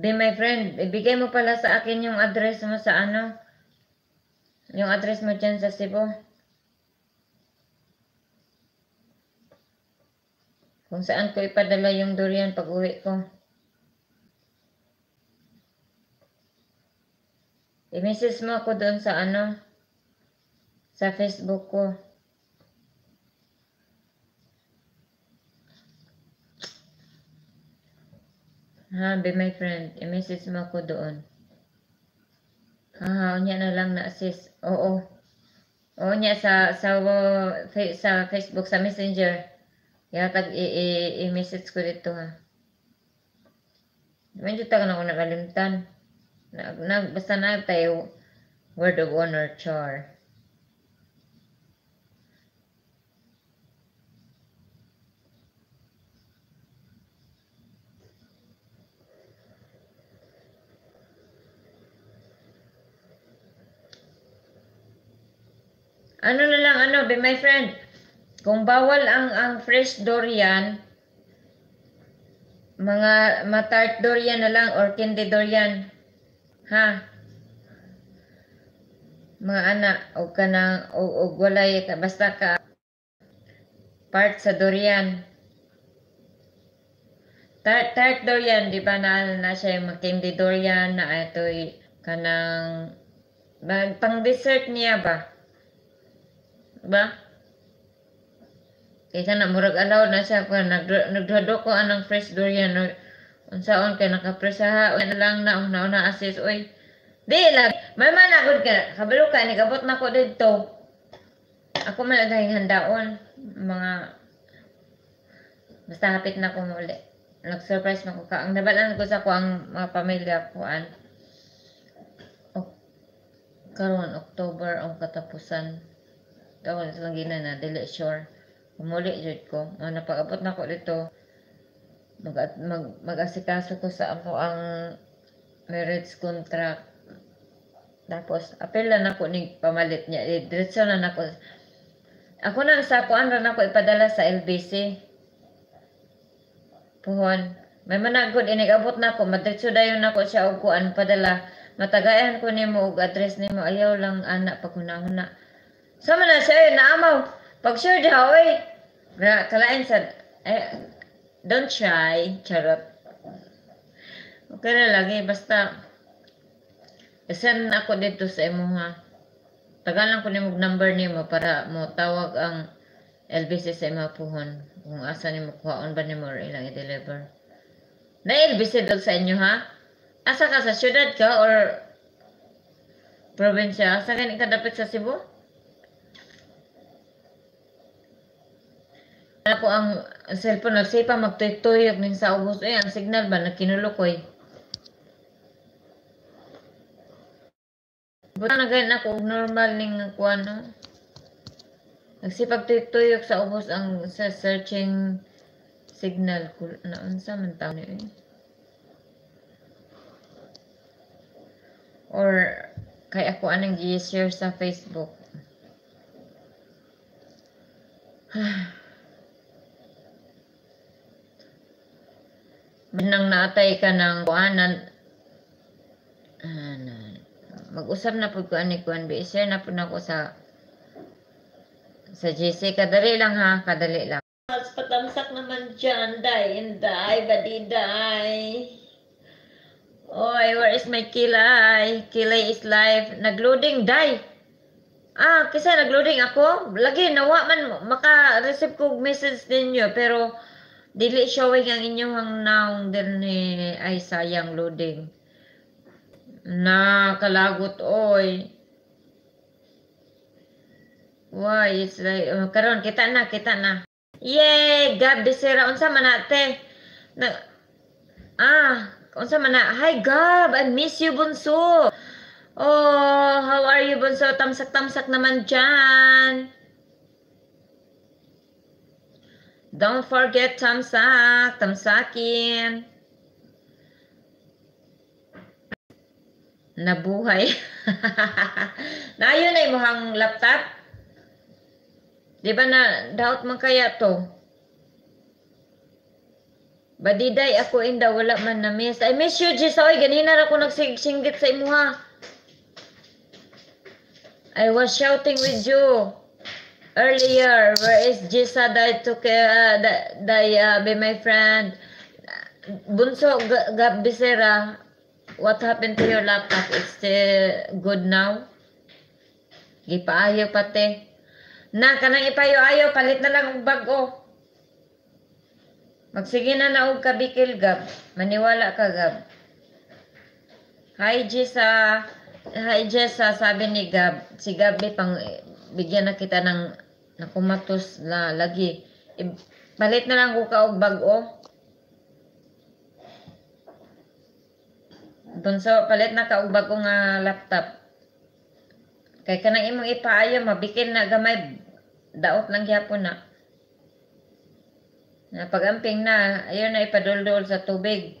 Be my friend, ibigay mo pala sa akin yung address mo sa ano? Yung address mo dyan sa Cebu. Kung saan ko ipadala yung durian pag uwi ko. I-message mo ako doon sa ano? Sa Facebook ko. Ha, be my friend. I-message mo ako doon. Ha, unya na lang na-assist. Oo. Oo niya sa sa sa Facebook sa Messenger. Yatag i-message ko dito ha. Medyo taga na ako nakalimtan. Na, na, basta na tayo word of honor char. Ano na lang, ano, be my friend, kung bawal ang ang fresh durian, mga matart durian na lang or candy durian. Ha? Mga anak, o ka na, o, o walay ka, basta ka part sa durian. Tart, tart durian, di ba na, na siya yung candy durian na ito kanang pang dessert niya ba? Ba? Kaya na murag alaw na siya ko nagdado ko anang fresh durian no. Unsaon kay nakapresaha o na lang na una una assist oy. Di lang, may managod ka. Kabalo ka ni kabot na ko didto. Ako man dahil handaon. Mga... Basta hapit na ko muli. Nag-surprise na ko ka. Ang nabalan ko sa ko ang mga pamilya ko an. Karon October ang katapusan. Tawag sa gina na dili sure. Umuli jud ko. Mga napag-abot na ko dito. Mag, mag, mag-asikaso ko sa ako ang marriage contract. Tapos, apel na ako ni pamalit niya. Eh, Diretso na nako. Ako na sa kuan ra nako ipadala sa LBC. Puhon. May managod inigabot na ako. Madiretso dayon nako siya og kuan padala. Matagayan ko nimo og address nimo. Ayaw lang anak pagkunahuna. Sama na siya eh, naamaw. Pag sure diha oy. Na kalain sa eh, don't try. Charot. Okay na lagi basta Isend ako dito sa imo ha. Tagalan ko nimo og number nimo para mo tawag ang LBC sa imo puhon. Kung asa nimo kuhaon ba nimo or ilang i-deliver. Na LBC dog sa inyo ha? Asa ka sa syudad ka or probinsya? Asa ka ni kadapit sa Cebu? Ako ang cellphone nagsipa magtuyok ning sa ubos eh ang signal ba nagkinulukoy. Buta na ganyan ako normal ning kuan no. Nagsipag tuyok sa ubos ang sa searching signal ko na unsa man taw ni eh. Or kay ako anang gi-share sa Facebook. (sighs) Nang naatay ka ng kuanan, ah, na- mag-usap na po ko ani kuan bi share na po nako sa sa GC kadali lang ha kadali lang mas patamsak naman dyan day inday badiday Oy, where is my kilay? Kilay is life. Nagloading, day. Ah, kasi nagloading ako. Lagi, nawa man, maka-receive ko message ninyo. Pero, dili showing ang inyong naong din ni ay sayang loading. Nakalagot, oy. Why, it's like, uh, karon kita na, kita na. Yay! Gab, bisira. Unsa man ate? Na, ah, unsa man na? Hi, Gab! I miss you, Bunso! Oh, how are you, Bunso? Tamsak-tamsak naman dyan. Don't forget tamsak, tamsakin. Nabuhay. (laughs) Na imong laptop? Di ba na doubt man kaya to? Badiday ako inda wala man na miss. I miss you, Jis. Oy, ganina ra ko nagsinggit sa imuha. I was shouting with you earlier. Where is Jisa that took uh, that, that uh, be my friend? Bunso Gab Bisera, what happened to your laptop? It's still good now? Gipaayo pati. Na, kanang ipayo-ayo, palit na lang og bago. Magsige na na og kabikil, Gab. Maniwala ka, Gab. Hi, Jessa. Hi, Jessa. Sabi ni Gab. Si Gabi, pang bigyan na kita ng nakumatos na lagi. I, palit na lang ko ka og bago. Bunso, palit na ka og bago nga laptop. Kay kanang imong ipaayo, mabikil na gamay. Daot lang gyapon na. Na pagamping na, ayun na ipaduldol sa tubig.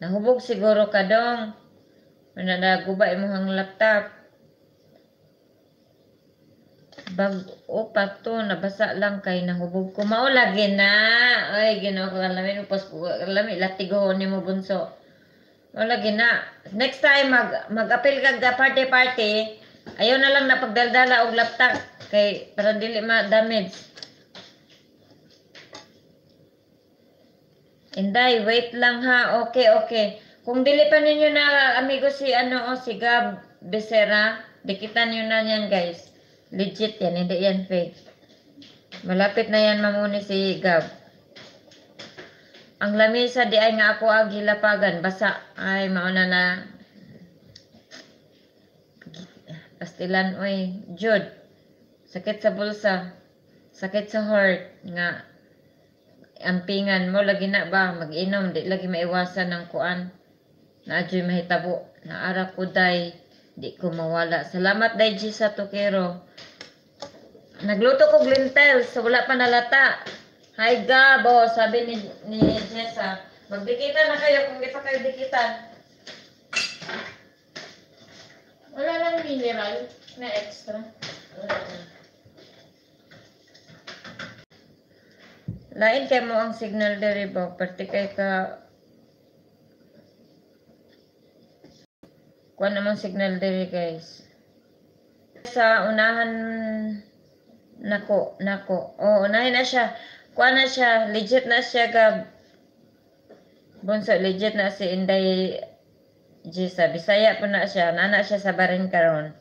Nahubog siguro ka dong. Mananaguba imong laptop. Bag o pato nabasa lang kay nahubog ko mao lagi na ay ginoo ko lami upos ko lami latigo ni mo bunso mao lagi na next time mag mag-apil kag ga party party ayaw na lang na pagdaldala og laptop kay para dili ma damage Inday, wait lang ha. Okay, okay. Kung dili pa ninyo na amigo si ano o si Gab Becerra, dikitan niyo na yan guys. Legit yan, hindi yan fake. Malapit na yan mamuni si Gab. Ang lamisa di ay nga ako ang gilapagan. Basa. Ay, mauna na. Pastilan, oy. Jud. Sakit sa bulsa. Sakit sa heart nga ampingan mo lagi na ba mag-inom di lagi maiwasan ng kuan na adyo'y mahitabo na ara ko day di ko mawala. Salamat G sa tukero nagluto ko lintel so wala pa nalata. Hi Gabo sabi ni ni Jessa. Magdikitan na kayo kung di pa kayo dikitan Wala lang mineral na extra. Lain kay mo ang signal diri ba? Parte kay ka Kuha namang signal diri guys. Sa unahan nako, nako. Oh, unahin na siya. Kuha na siya. Legit na siya gab. Bunso, legit na si Inday Gisa. Bisaya po na siya. Nana siya sa barin karon.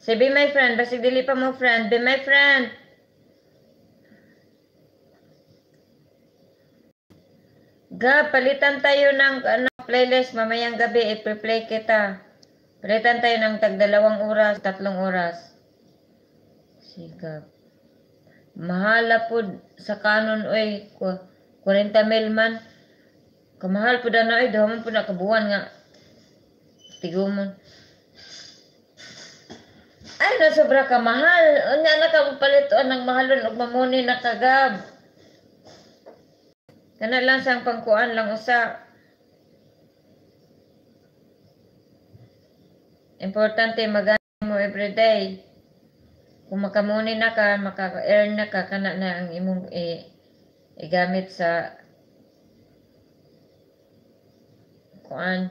Si be my friend. Basig dili pa mo friend. Be my friend. Gab, palitan tayo ng ano, playlist mamayang gabi, i-play kita. Palitan tayo ng tag dalawang oras, tatlong oras. Sigab. Mahala po sa kanon, oy, ku- 40 mil man. Kamahal po na, oy, dahaman po na kabuwan nga. Tigumon. Ay, na sobra ka mahal. Unya na ka palit o ng mahalon og mamuni na kagab. Kana lang sang pangkuan lang usa. Importante magana mo everyday. Kung makamuni na ka, maka-earn na ka, kana na ang imong i igamit sa kuan.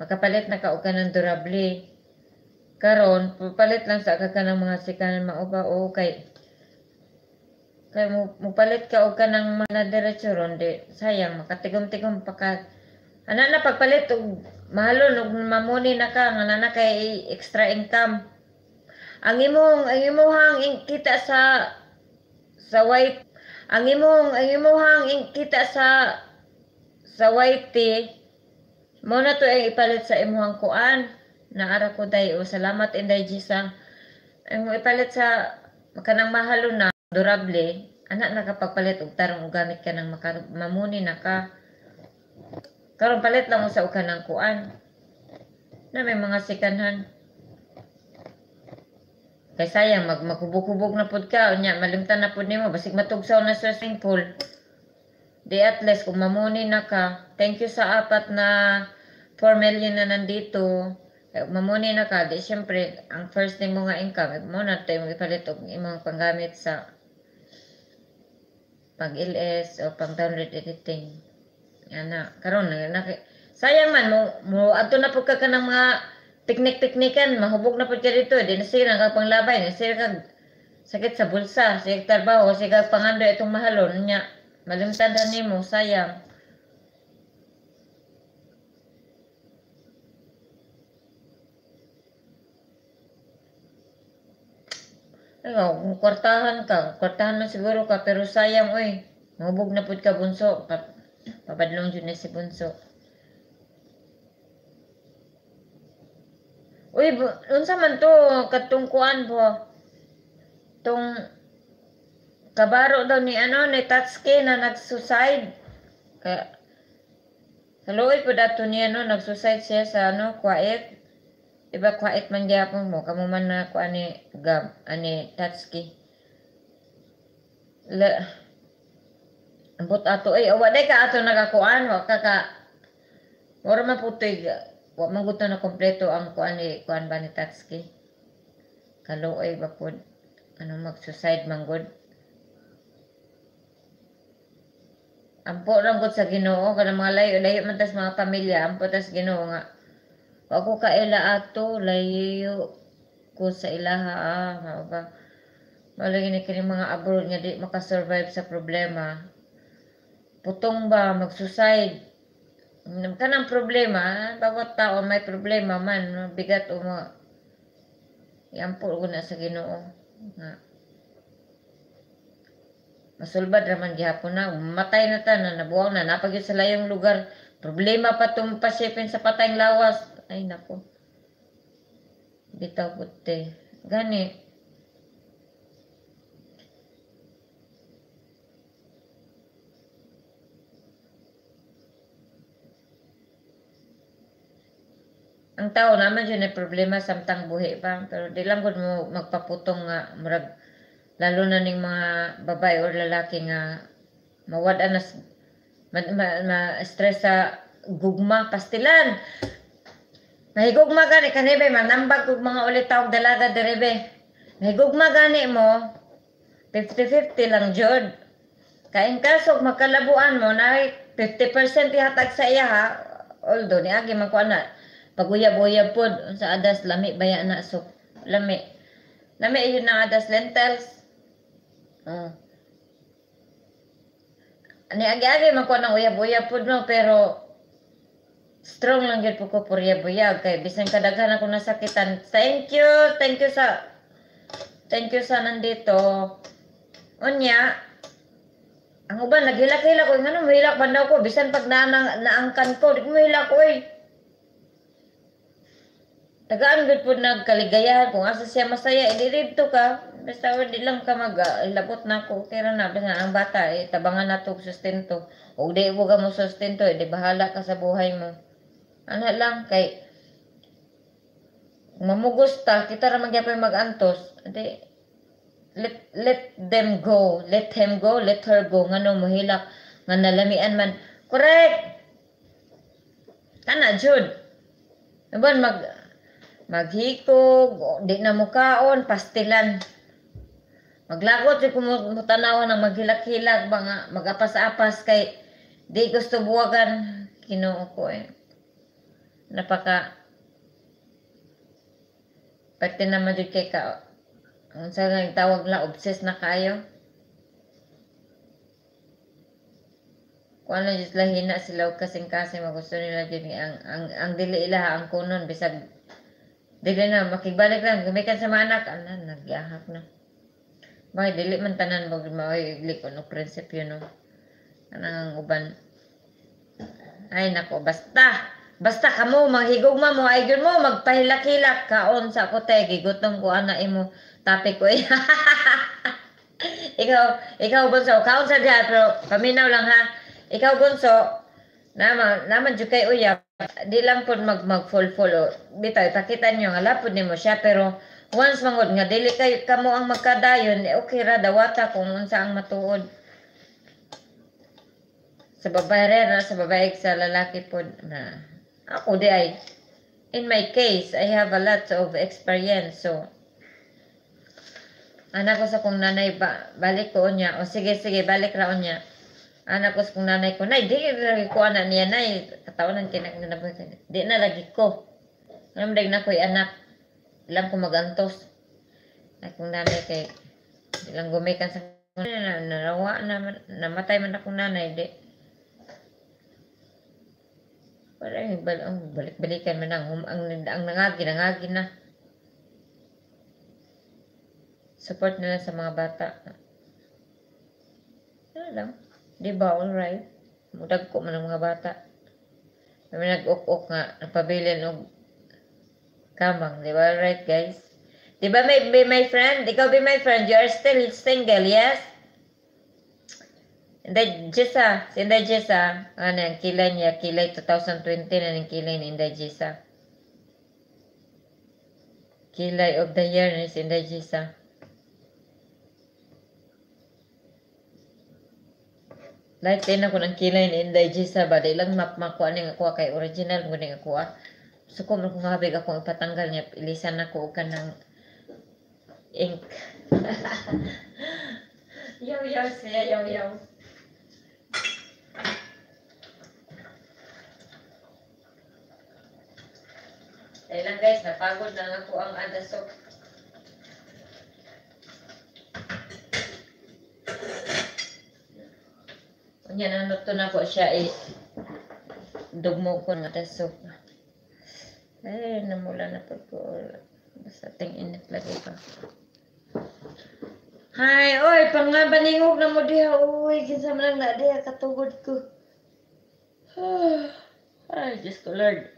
Makapalit na ka og kanang durable. Karon, papalit lang sa ka kanang mga sikanan mauba o kay kay mo mupalit ka og kanang mga diretso ron di sayang makatigom-tigom pa ka ana na pagpalit og mahalon og mamuni na ka nga na kay extra income. Ang imong ang imong kita sa sa white ang imong ang imong kita sa sa white mo na to ay ipalit sa imong kuan. Na ara ko day o salamat inday Jisa ang ipalit sa kanang mahalo na durable anak nakapagpalit og tarong gamit ka ng mamuni na ka karon palit lang mo sa uka ng kuan. Na may mga sikanhan. Kay sayang mag makubog-kubog na pud ka. Unya malimtan na pud nimo. Basig matugsaw na sa swimming pool. Di at least kung mamuni na ka thank you sa apat na 4 million na nandito. Eh, mamuni na ka. Di syempre ang first thing mo nga income mo na tayo ipalit og imong panggamit sa pag LS o pang download editing. Yan na. Karon na, na sayang man mo mo adto na pud ka kanang mga teknik-teknikan mahubog na pud ka dito di nasira ka panglabay nasira ka sakit sa bulsa sa trabaho sa kag pangando itong mahalon nya malimtan na nimo sayang Ano, kung kwartahan ka, kwartahan na siguro ka, pero sayang, oy. Mahubog na pud ka, bunso. Pa, papadlong dyan na si bunso. Uy, unsa man to, katungkuan po. Tong kabaro daw ni ano, ni Tatsuki na nag-suicide. Ka, Haluoy po dato niya, no, nag-suicide siya sa, ano, quiet. Iba quiet man gyapon mo, kamo man na ko ani gam, ani Tatsuki. La, ambot ato ay awa day ka ato nagakuan wa ka ka Wala man putoy wa man gud to na kompleto ang kuan ni kuan ba ni Tatsuki. Kaluoy ba pud ano mag-suicide man gud. Ampo lang gud sa Ginoo kanang mga layo layo man tas mga pamilya ampo tas Ginoo nga Ako ka ila ato, layo ko sa ilaha, ah, ba? Malagi ni kini mga abroad nga di makasurvive sa problema. Putong ba, mag-suicide. Kanang problema, bawat tao may problema man, bigat o mga Yampo ko na sa ginoo. Nga. Masulbad raman gihapon na. Matay na ta na nabuwang na. Napagyo sa layong lugar. Problema pa itong pasipin sa patayng lawas. Ay, nako. Bitaw puti. Gani. Ang tao naman yun ay problema samtang buhi pa. Pero di lang mo magpaputong nga murag lalo na ning mga babae or lalaki nga mawad na ma, ma, ma- sa gugma pastilan. Mahigugma gani kanibe manambag kog mga ulit tawag dalaga derebe. Mahigugma gani mo 50-50 lang jud. Kain kasog makalabuan mo na 50% ihatag sa iya ha. Although ni agi man ko ana paguyab-uyab pod sa adas lami baya na so lami. Lami yun na adas lentils. Oh. Ani agi-agi man ko nang uyab-uyab pod no pero strong lang gyud po ko purya-buyag kay bisan kadaghan ako nasakitan. Thank you, thank you sa thank you sa nandito. Unya, ang uban naghilak-hilak ko, ngano mahilak man daw ko bisan pag na, na naangkan ko, di ko mahilak ko eh. Tagaan gud pud nagkaligayahan kung asa siya masaya, eh, di dito ka. Basta di lang ka mag ah, na ko. Kaya na, basta ang bata, eh, tabangan na to sustento. O di mo ka mo sustento, eh, di bahala ka sa buhay mo. Ano lang, kay mamugos ta, kita ra magyapay mag-antos. Di, let, let them go. Let him go, let her go. Ngano mohilak, nga nalamian man. Correct! Kana, Jude. Naban, mag, maghikog, di na mukaon, pastilan. Maglagot di tanawan ng maghilak-hilak, mga magapas-apas kay di gusto buwagan kinuo ko eh. Napaka Pati naman di kay ka ang sa tawag la obsessed na kayo. Kung ano just lahina sila og kasing-kasing magusto nila gyud ni ang ang ang dili ilaha ang kunon bisag dili na makibalik lang gumikan sa mga anak ana nagyahak na. Bakit dili man tanan mo maigli ko no prinsipyo no. Anang uban ay nako basta basta kamo maghigugma mo ay mo magpahilak-hilak kaon sa kote gigutom ko ana imo topic ko eh. (laughs) ikaw ikaw bunso kaon sa diha pero paminaw lang ha. Ikaw bunso naman naman jud kay uyab di lang pod mag mag full full o. Bitaw ipakita niyo nga lapod nimo siya pero once mangod nga dili kay kamo ang magkadayon eh, okay ra dawata kung unsa ang matuod. Sa babae rin, na sa babae sa lalaki po na ako di ay in my case I have a lot of experience so anak ko sa kong nanay ba, balik ko niya o sige sige balik ra niya anak ko sa kong nanay ko nay di lagi ko anak niya nay katawanan kinak na nabuhay ka di na lagi ko alam na ko'y anak ilang ko magantos akong nanay kay ilang gumikan sa na narawa na namatay man akong nanay di Parang bal ang balik-balikan man ang ang, ang nangagi, nangagi na. Support nila sa mga bata. Ano lang. Di ba, alright? Mudag ko man ang mga bata. Kami nag-ok-ok nga, napabilin og kamang. Di ba, alright guys? Di ba, may, be my friend? Ikaw be my friend. You are still single, yes? Inday Jessa, si Inday Jessa, ano yung kilay niya, kilay 2020 na yung kilay ni Inday Jessa. Kilay of the year ni si Inday Jessa. Light din ako ng kilay ni Inday Jessa ba? Di lang map makuha ni kuha kay original mo ni nga kuha. So kung kung habig ako ipatanggal niya, ilisan ako ka ng ink. (laughs) yaw yaw siya, yaw yaw. Ayun lang guys, napagod na ako ang adasok. Kanya na nuto na ko siya eh. Dugmo ko ng adasok. Ay, namula na po ko. Basta ting init lagi pa. Hay, oy, pang nga baningog na mo diha. Uy, kinsa lang na diha katugod ko. (sighs) Ay, Diyos ko, Lord.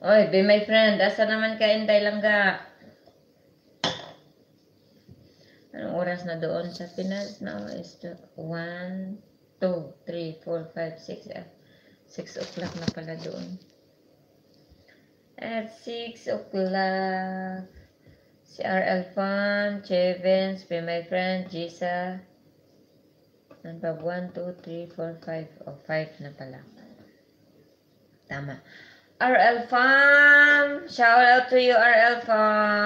Oy, be my friend, asa naman ka Inday Langga? Anong oras na doon sa Pinas? Now is the 1, 2, 3, 4, 5, 6, 6 o'clock na pala doon. At 6 o'clock. Si RL Fan, Chevens, be my friend, Jisa. Ano ba? 1, 2, 3, 4, 5. Oh, 5 na pala. Tama. RL Farm! Shout out to you, RL Farm!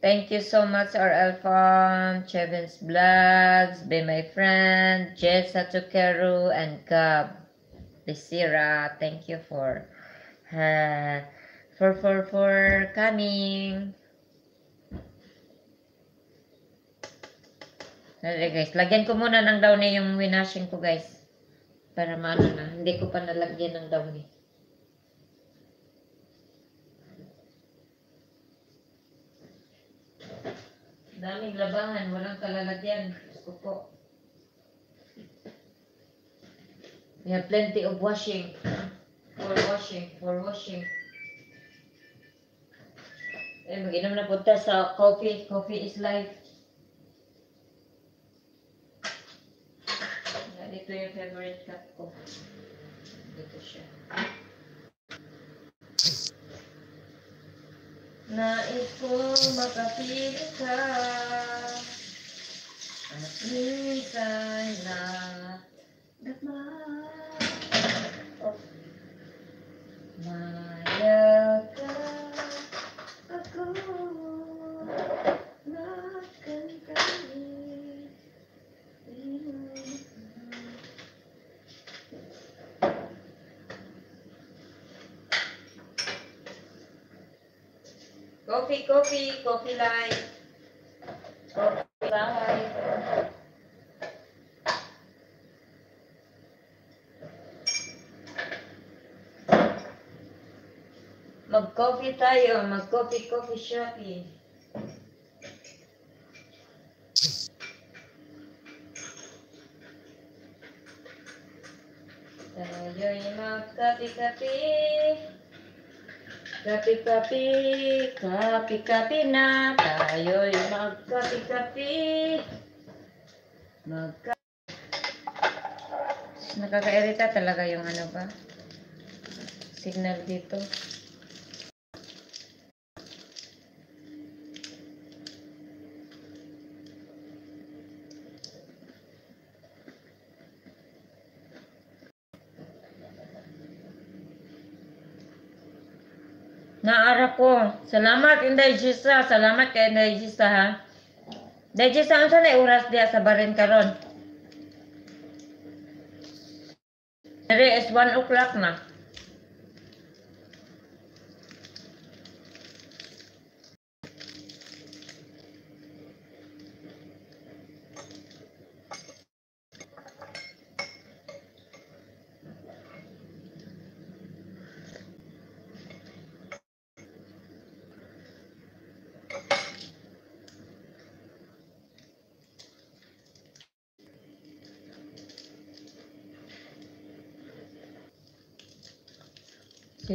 Thank you so much, RL Farm, Chevens Vlogs, Be My Friend, Jessa Tukeru, and Gab Lisira. Thank you for uh, for for for coming. Dali guys, lagyan ko muna ng downy yung winashing ko guys. Para maano na, hindi ko pa nalagyan ng downy. Daming labangan, walang kalalagyan. Ko po. We have plenty of washing. For washing, for washing. Eh, mag-inom na punta sa coffee. Coffee is life. Dito yung favorite cup ko. Dito siya. Nais ko makapili ka At minsan na Dama oh. Maya Coffee, coffee, coffee line. Coffee line. Mag-coffee tayo, mag-coffee, coffee shopping. Tayo'y magkapi-kapi. Kapi-kapi, kapi-kapi na, tayo'y magkapi-kapi. Magka... Nakakairita talaga yung ano ba? Signal dito. Naara ko. Salamat Inday Gisa. Salamat kay Inday Gisa ha. Inday Gisa, unsa na oras diya sa barin karon? Dere is 1 o'clock na.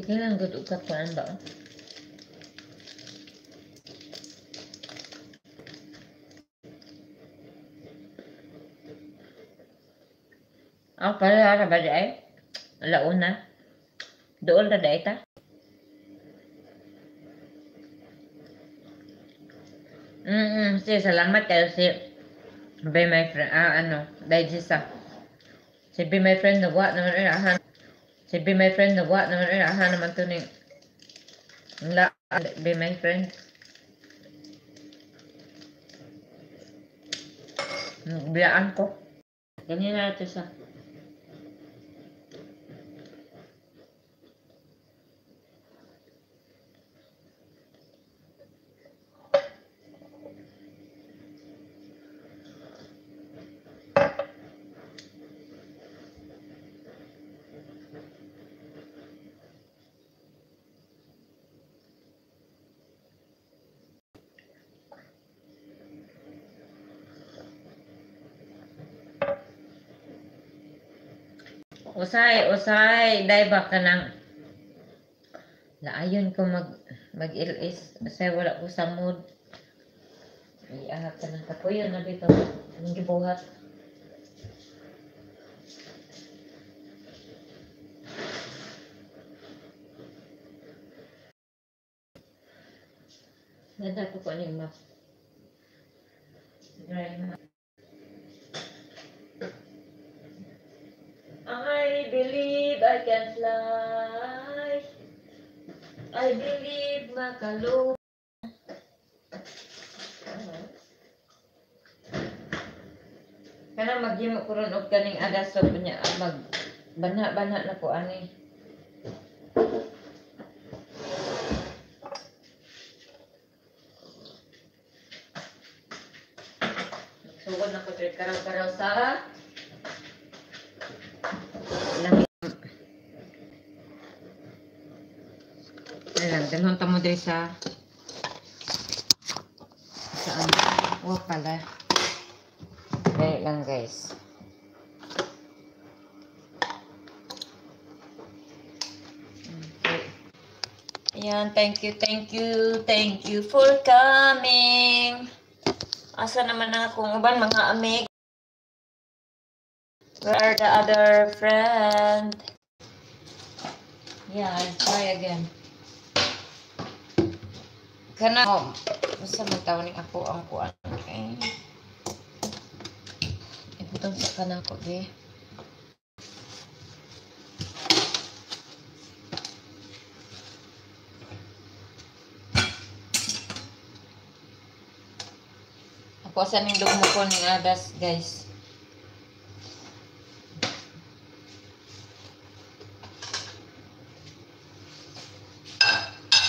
Lang, good ugat ko ba? Ah, pala ra ba di ay? Alauna. Doon ra dai ta? Mm, mm, si salamat kayo si Be my friend, ah, ano, dahil sa si Be my friend na wa naman ay ahan. Si Be my friend na wa naman ay ahan naman to ni la Be my friend. Biyaan ko. Ganyan na siya. usay, usay, dai ba ka nang laayon ko mag mag ilis usay wala ko sa mood. Ay ahat sa nang kapuyon na dito. Ang gibuhat. Nada ko ko ni map. Dry map. Makalo. Kana maghimo ko ron og kaning adasog niya mag banha-banha na ko ani. Sugod na ko diri karaw-karaw sa Ayan, ganun tamo diri sa saan? Wa pala. Dali lang guys. Okay. Ayan, thank you, thank you, thank you for coming. Asa naman ang akong uban mga amig? Where are the other friend? Yeah, I'll try again. Kana, oh, basta man tawaning ako ang kuan. Okay. Ibutang sa kanang ko, be. Ako sa ning dugmo ko ning adas, guys.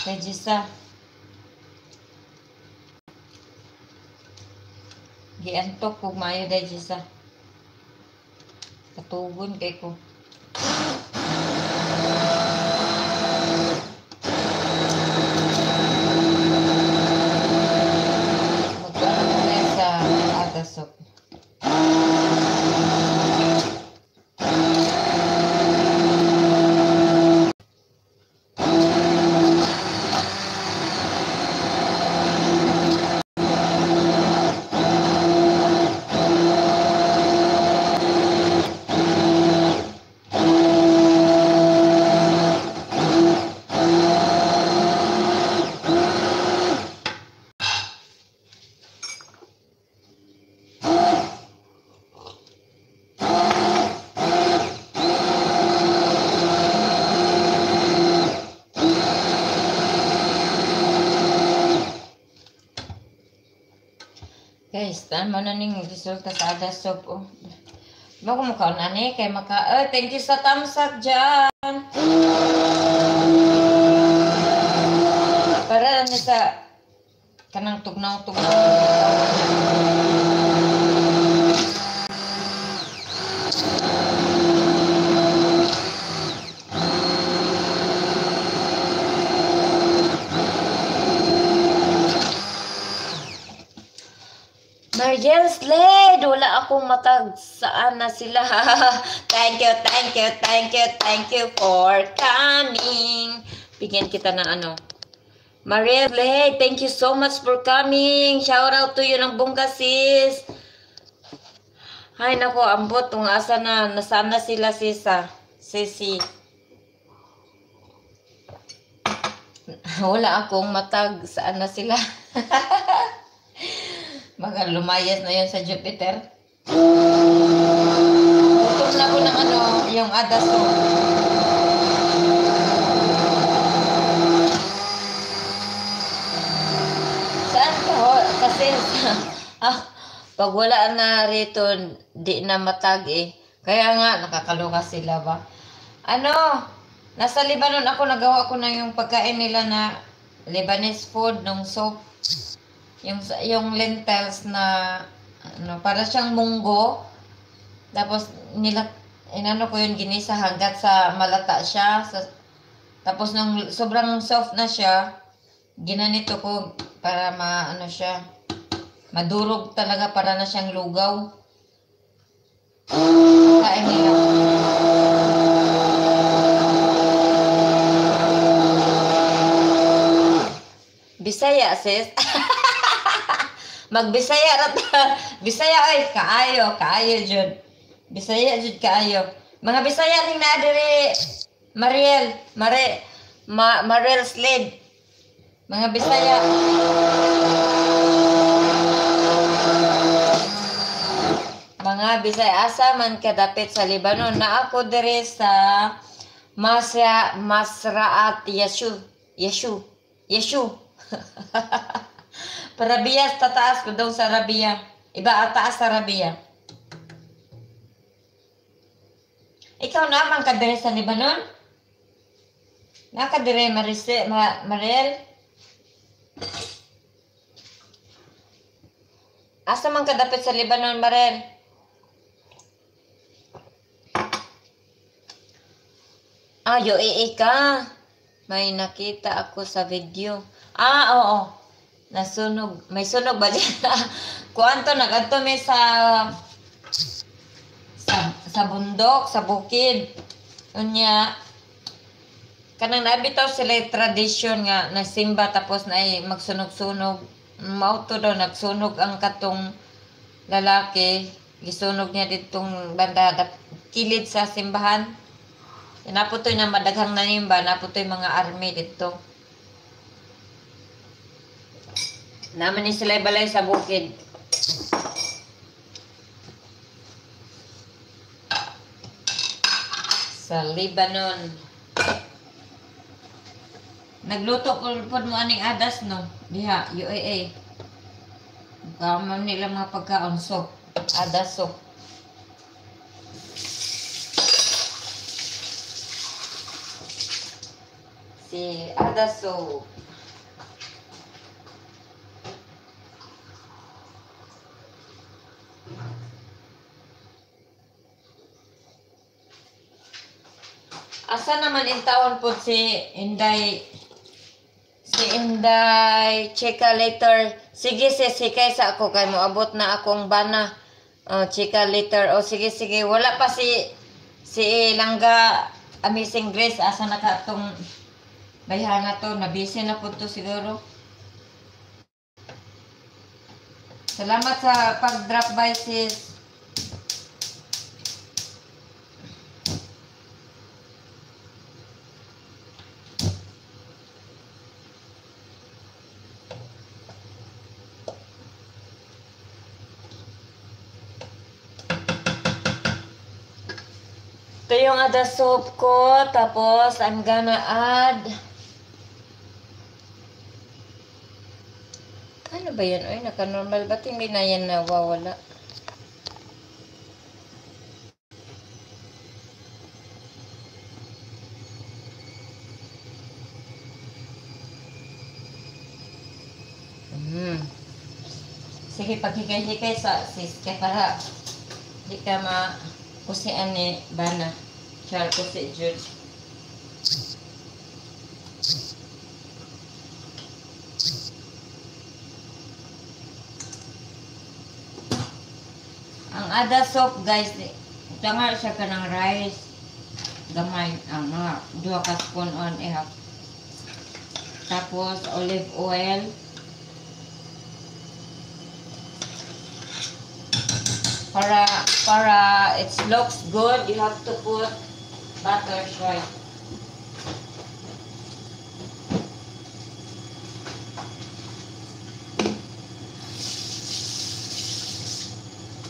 Kay Giantok ko maayo dahil Jisa. Katugon kay ko. Magkano ko na sa agasok. Guys, tama na ning resulta sa agasok. Oh. Mo ka na ni kay maka eh, thank you sa thumbs up dyan. Para ni sa kanang tugnaw-tugnaw. Mariel Slade, wala akong matag saan na sila. (laughs) thank you, thank you, thank you, thank you for coming. Bigyan kita ng ano. Mariel Slade, thank you so much for coming. Shout out to you ng bongga sis. Ay nako, ambot kung asa na, nasaan na sila sisa. Sisi. (laughs) Wala akong matag saan na sila. (laughs) Baka lumayas na yun sa Jupiter. Tutok na ko ng ano, yung adaso. Saan ka ho? Kasi, (laughs) ah, pag wala na rito, di na matag eh. Kaya nga, nakakaloka sila ba? Ano, nasa Lebanon ako, nagawa ko na yung pagkain nila na Lebanese food, nung soup yung yung lentils na ano para siyang munggo. Tapos nila inano ko yun ginisa hanggat sa malata siya. Sa, tapos nung sobrang soft na siya ginanito ko para maano siya madurog talaga para na siyang lugaw. Kain nila Bisaya sis (laughs) Magbisaya ra ta. (laughs) Bisaya ay kaayo, kaayo jud. Bisaya jud kaayo. Mga Bisaya ning na diri Mariel, Mare, Ma, Mariel Slade. Mga Bisaya. Mga Bisaya, asa man kadapit sa Lebanon na ako dire sa Masra Masraat Yeshu. Yeshu. Yeshu. (laughs) Parabiya tataas ko daw sa Rabia. Iba taas sa Rabia. Ikaw naman ka dire sa Lebanon? Naka dire Marise, Ma, Mariel? Asa man ka dapit sa Lebanon, Mariel? Ah, UAE ka. May nakita ako sa video. Ah, oo. Nasunog. May sunog ba dyan? (laughs) Kuanto, nagadto may sa sa, sa bundok, sa bukid. Unya, kanang nabitaw sila tradisyon nga nasimba tapos na ay magsunog-sunog. Mauto daw nagsunog ang katong lalaki. Gisunog niya ditong banda kilid sa simbahan. Naputoy na madaghang nanimba, naputoy mga army dito. Naman ni sila balay sa bukid. Sa Lebanon. Nagluto ko po mo aning adas no. Diha, UAA. Kamam nila mga pagkaon soup. Adas soup. Si adas soup. Asa naman in taon po si Inday? Si Inday chika later sige si sikay sa ako kay moabot na akong bana. Oh, chika later o sige sige. Wala pa si si Langga. Amazing Grace asa na ka tong bayhana to? Na busy na po to siguro. Salamat sa pag-drop by sis. Yung ada soup ko. Tapos, I'm gonna add... Ano ba yan? Ay, naka-normal. Ba't hindi na yan nawawala? Hmm. Sige, paghikay-hikay sa sis. Kaya para di ka ma kusian ni Bana. Char kusi Jud. Ang ada soup guys, tangar siya ka ng rice. Gamay, ang mga duha ka spoon on ihap. Tapos olive oil. Para para it looks good, you have to put butter right.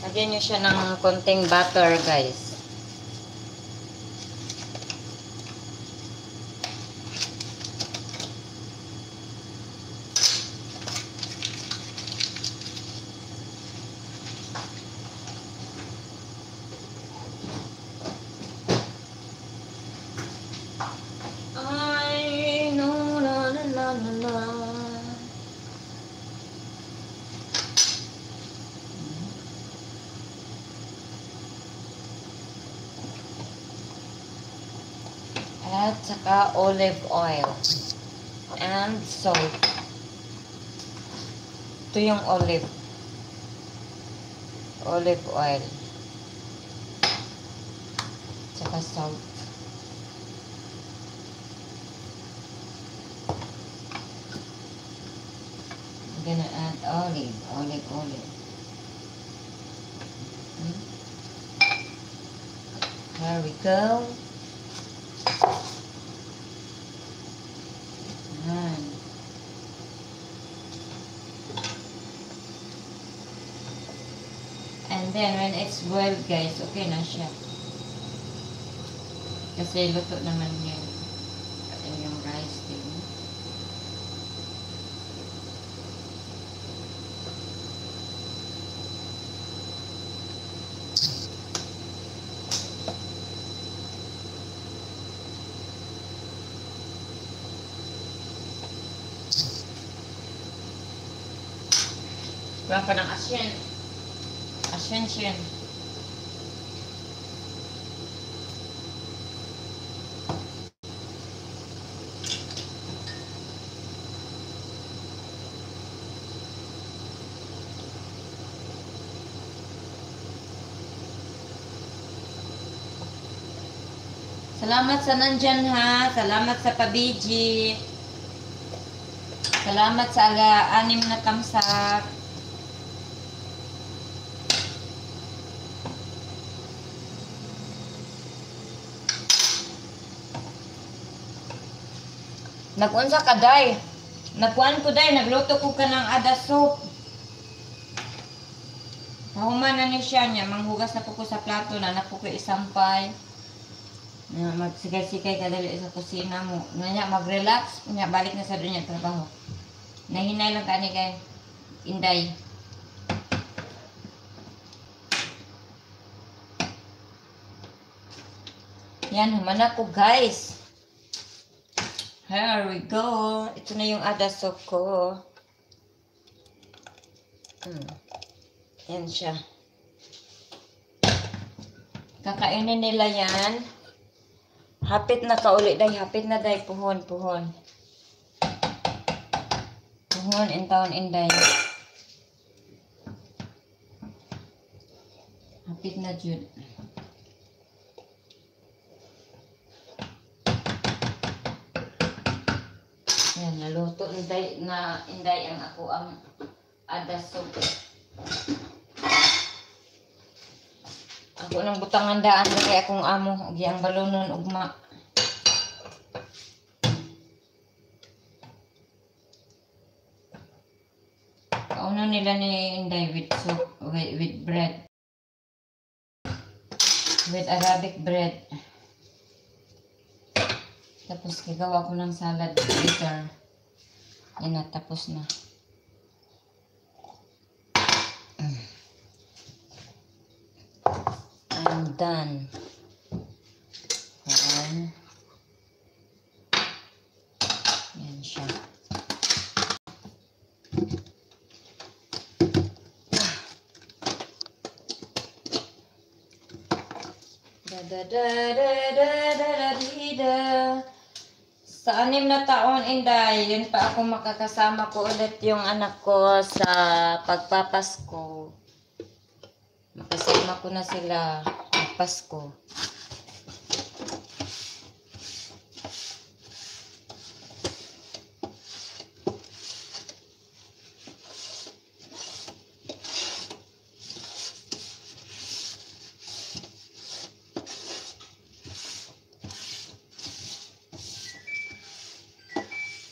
Lagyan nyo siya ng konting butter, guys. I know, na, na, na, na, na. At saka olive oil. And salt. Ito yung olive. Olive oil. Saka salt. I'm gonna add olive, olive, olive. Hmm? There we go. Yan. then, when it's boiled, guys, okay na siya. Kasi luto naman yun. Ayan yung rice din. Wala pa ng asyan. Asyan siya. Salamat sa nandyan ha. Salamat sa pabiji. Salamat sa aga anim na tamsak. Nagunsa ka day. Nagkuhan ko day, nagluto ko ka ng ada soup. Mahuman na ni siya niya, manghugas na po ko sa plato na na po ko isampay. Na magsikay-sikay ka dali sa kusina mo. Nga mag-relax, nga balik na sa yung trabaho. Nahinay lang ka ni kay Inday. Yan, human ako guys. Here we go. Ito na yung adasok ko. Hmm. Yan siya. Kakainin nila yan. Hapit na kauli day. Hapit na day. Puhon, puhon. Puhon in town inday. Hapit na jud. Yan, naluto inday na inday ang ako ang adasog. Ako nang butangan daan kay akong amo ug ang balunon ugma. Kauno nila ni Inday with soup, with, with bread. With Arabic bread. Tapos gagawa ko ng salad later. Yan na, tapos na. I'm done. Yan. Yan siya. Da da da da da da da da. Sa anim na taon, Inday, yun pa ako makakasama ko ulit yung anak ko sa pagpapasko. Makasama ko na sila magpasko.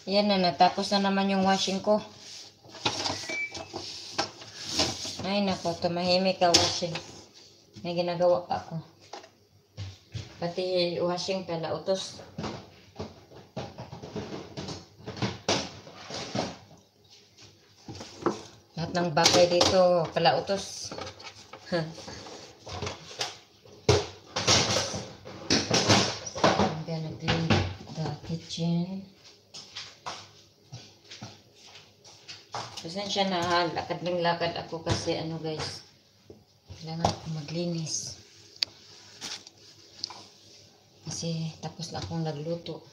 Yan na, natapos na naman yung washing ko. Ay, nako, tumahimik ka washing. May ginagawa pa ako. Pati washing pala, utos. Lahat ng bagay dito, pala utos. I'm gonna clean the kitchen. Pasensya na ha, lakad ng lakad ako kasi ano guys, kailangan ako maglinis. Kasi tapos na akong nagluto.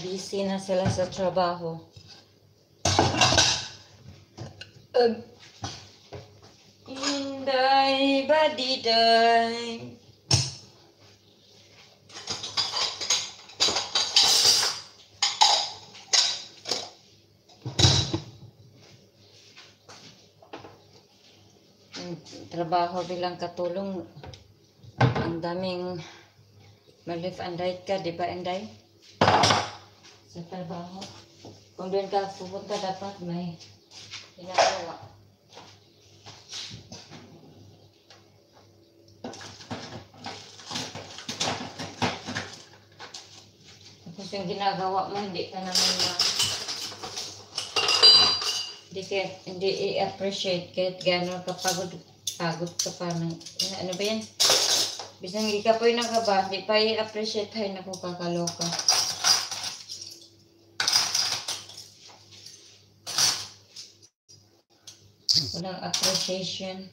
busy na sila sa trabaho. Uh, um, Inday, badiday. Mm, trabaho bilang katulong ang daming malif and right ka, di ba, Enday? Sa trabaho. Kung doon ka pupunta, dapat may ginagawa. Tapos yung ginagawa mo, hindi ka naman na hindi ka, hindi i-appreciate kahit gano'n ka pagod, ka pa ng, ano ba yan? Bisang hindi ka po yung nagaba, hindi pa i-appreciate tayo na kakaloka. Walang appreciation.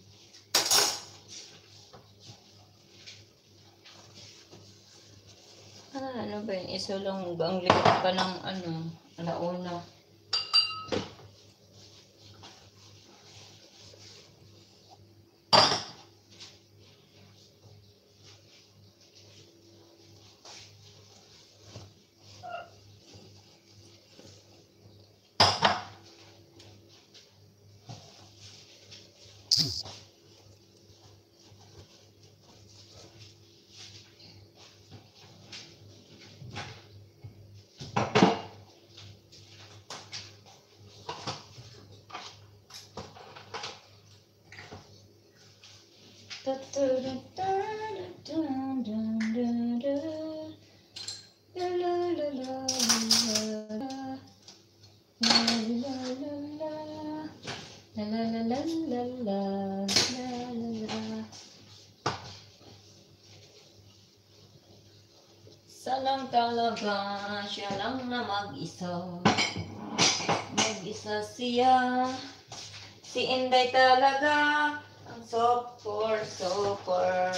Ah, ano ba yun? Isulong ang likod pa ng ano, alauna. Talaga, siya lang na mag-isa. Mag-isa siya. Si Inday talaga, ang super, super.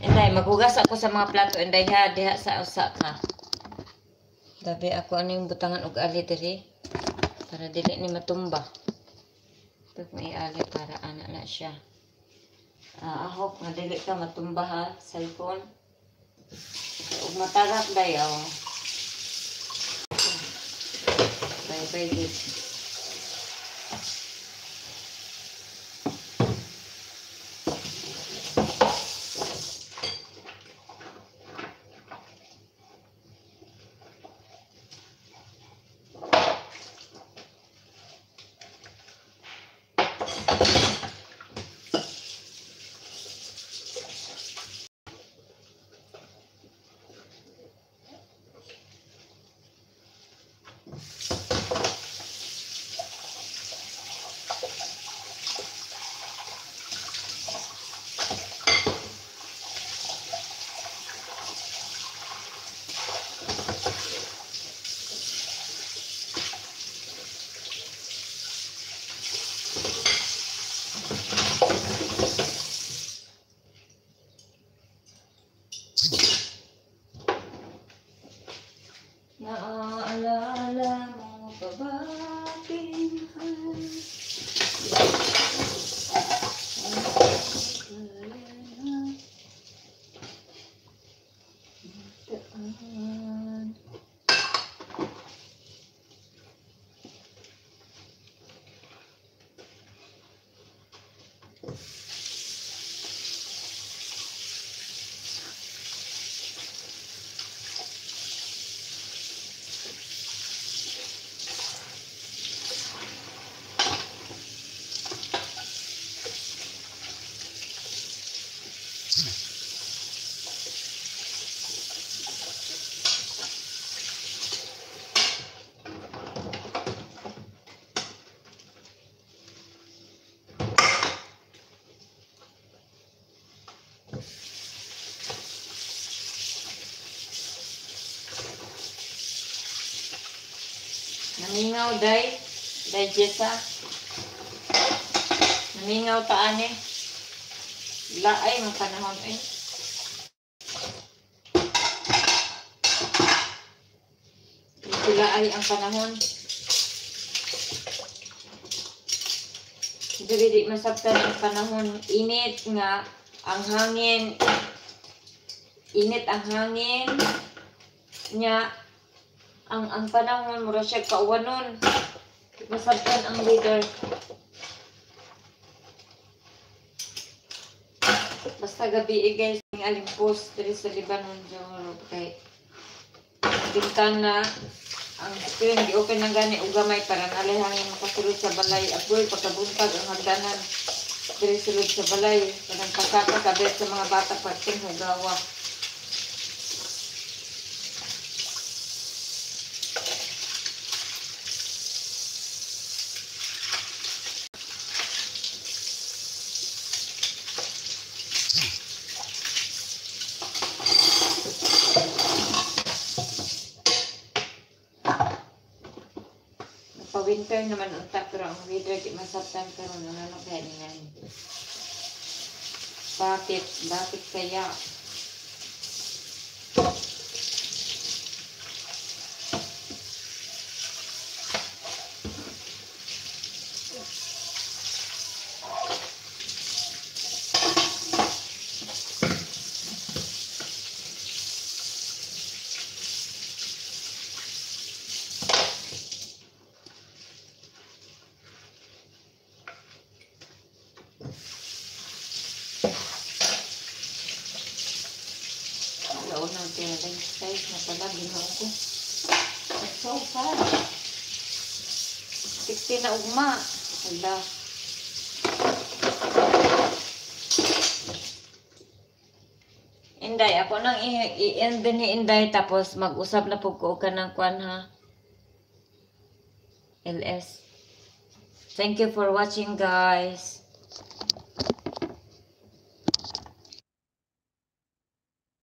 Inday, maghugas ako sa mga plato. Inday ha, diha sa usa ka. Dabi ako ano yung butangan og ali diri para dili ni matumba. Pag may ali para ana na siya. Ah, I hope nga dili ka matumba ha, cellphone. Ug matagak dayaw. Bye bye Namingaw, day. Day, Jessa. Namingaw taan eh. Laay, mga panahon eh. Sila ay ang panahon. Dili di masabtan ang panahon. Init nga ang hangin. Init ang hangin. Nya ang ang panahon mura siya kauwanon. Masabtan ang leader. Basta gabi eh guys, ang aling post diri sa Lebanon Joro kay bintana. Ang screen di open na gani og gamay para nalay hangin makasulod sa balay. Apoy pagkabuntag ang hagdanan. Diri sulod sa balay. Kanang pasaka kabet sa mga bata pating hugawa Naman unta pero ang weather di masabtan karon ano kaya niyan. Bakit? Bakit kaya? Wala unang tinatay size na pala ginawa ko. It's so fast. 60 na ugma. Hala. Inday, ako nang i-end din ni Inday tapos mag-usap na po ko ka ng kwan ha. LS. Thank you for watching guys.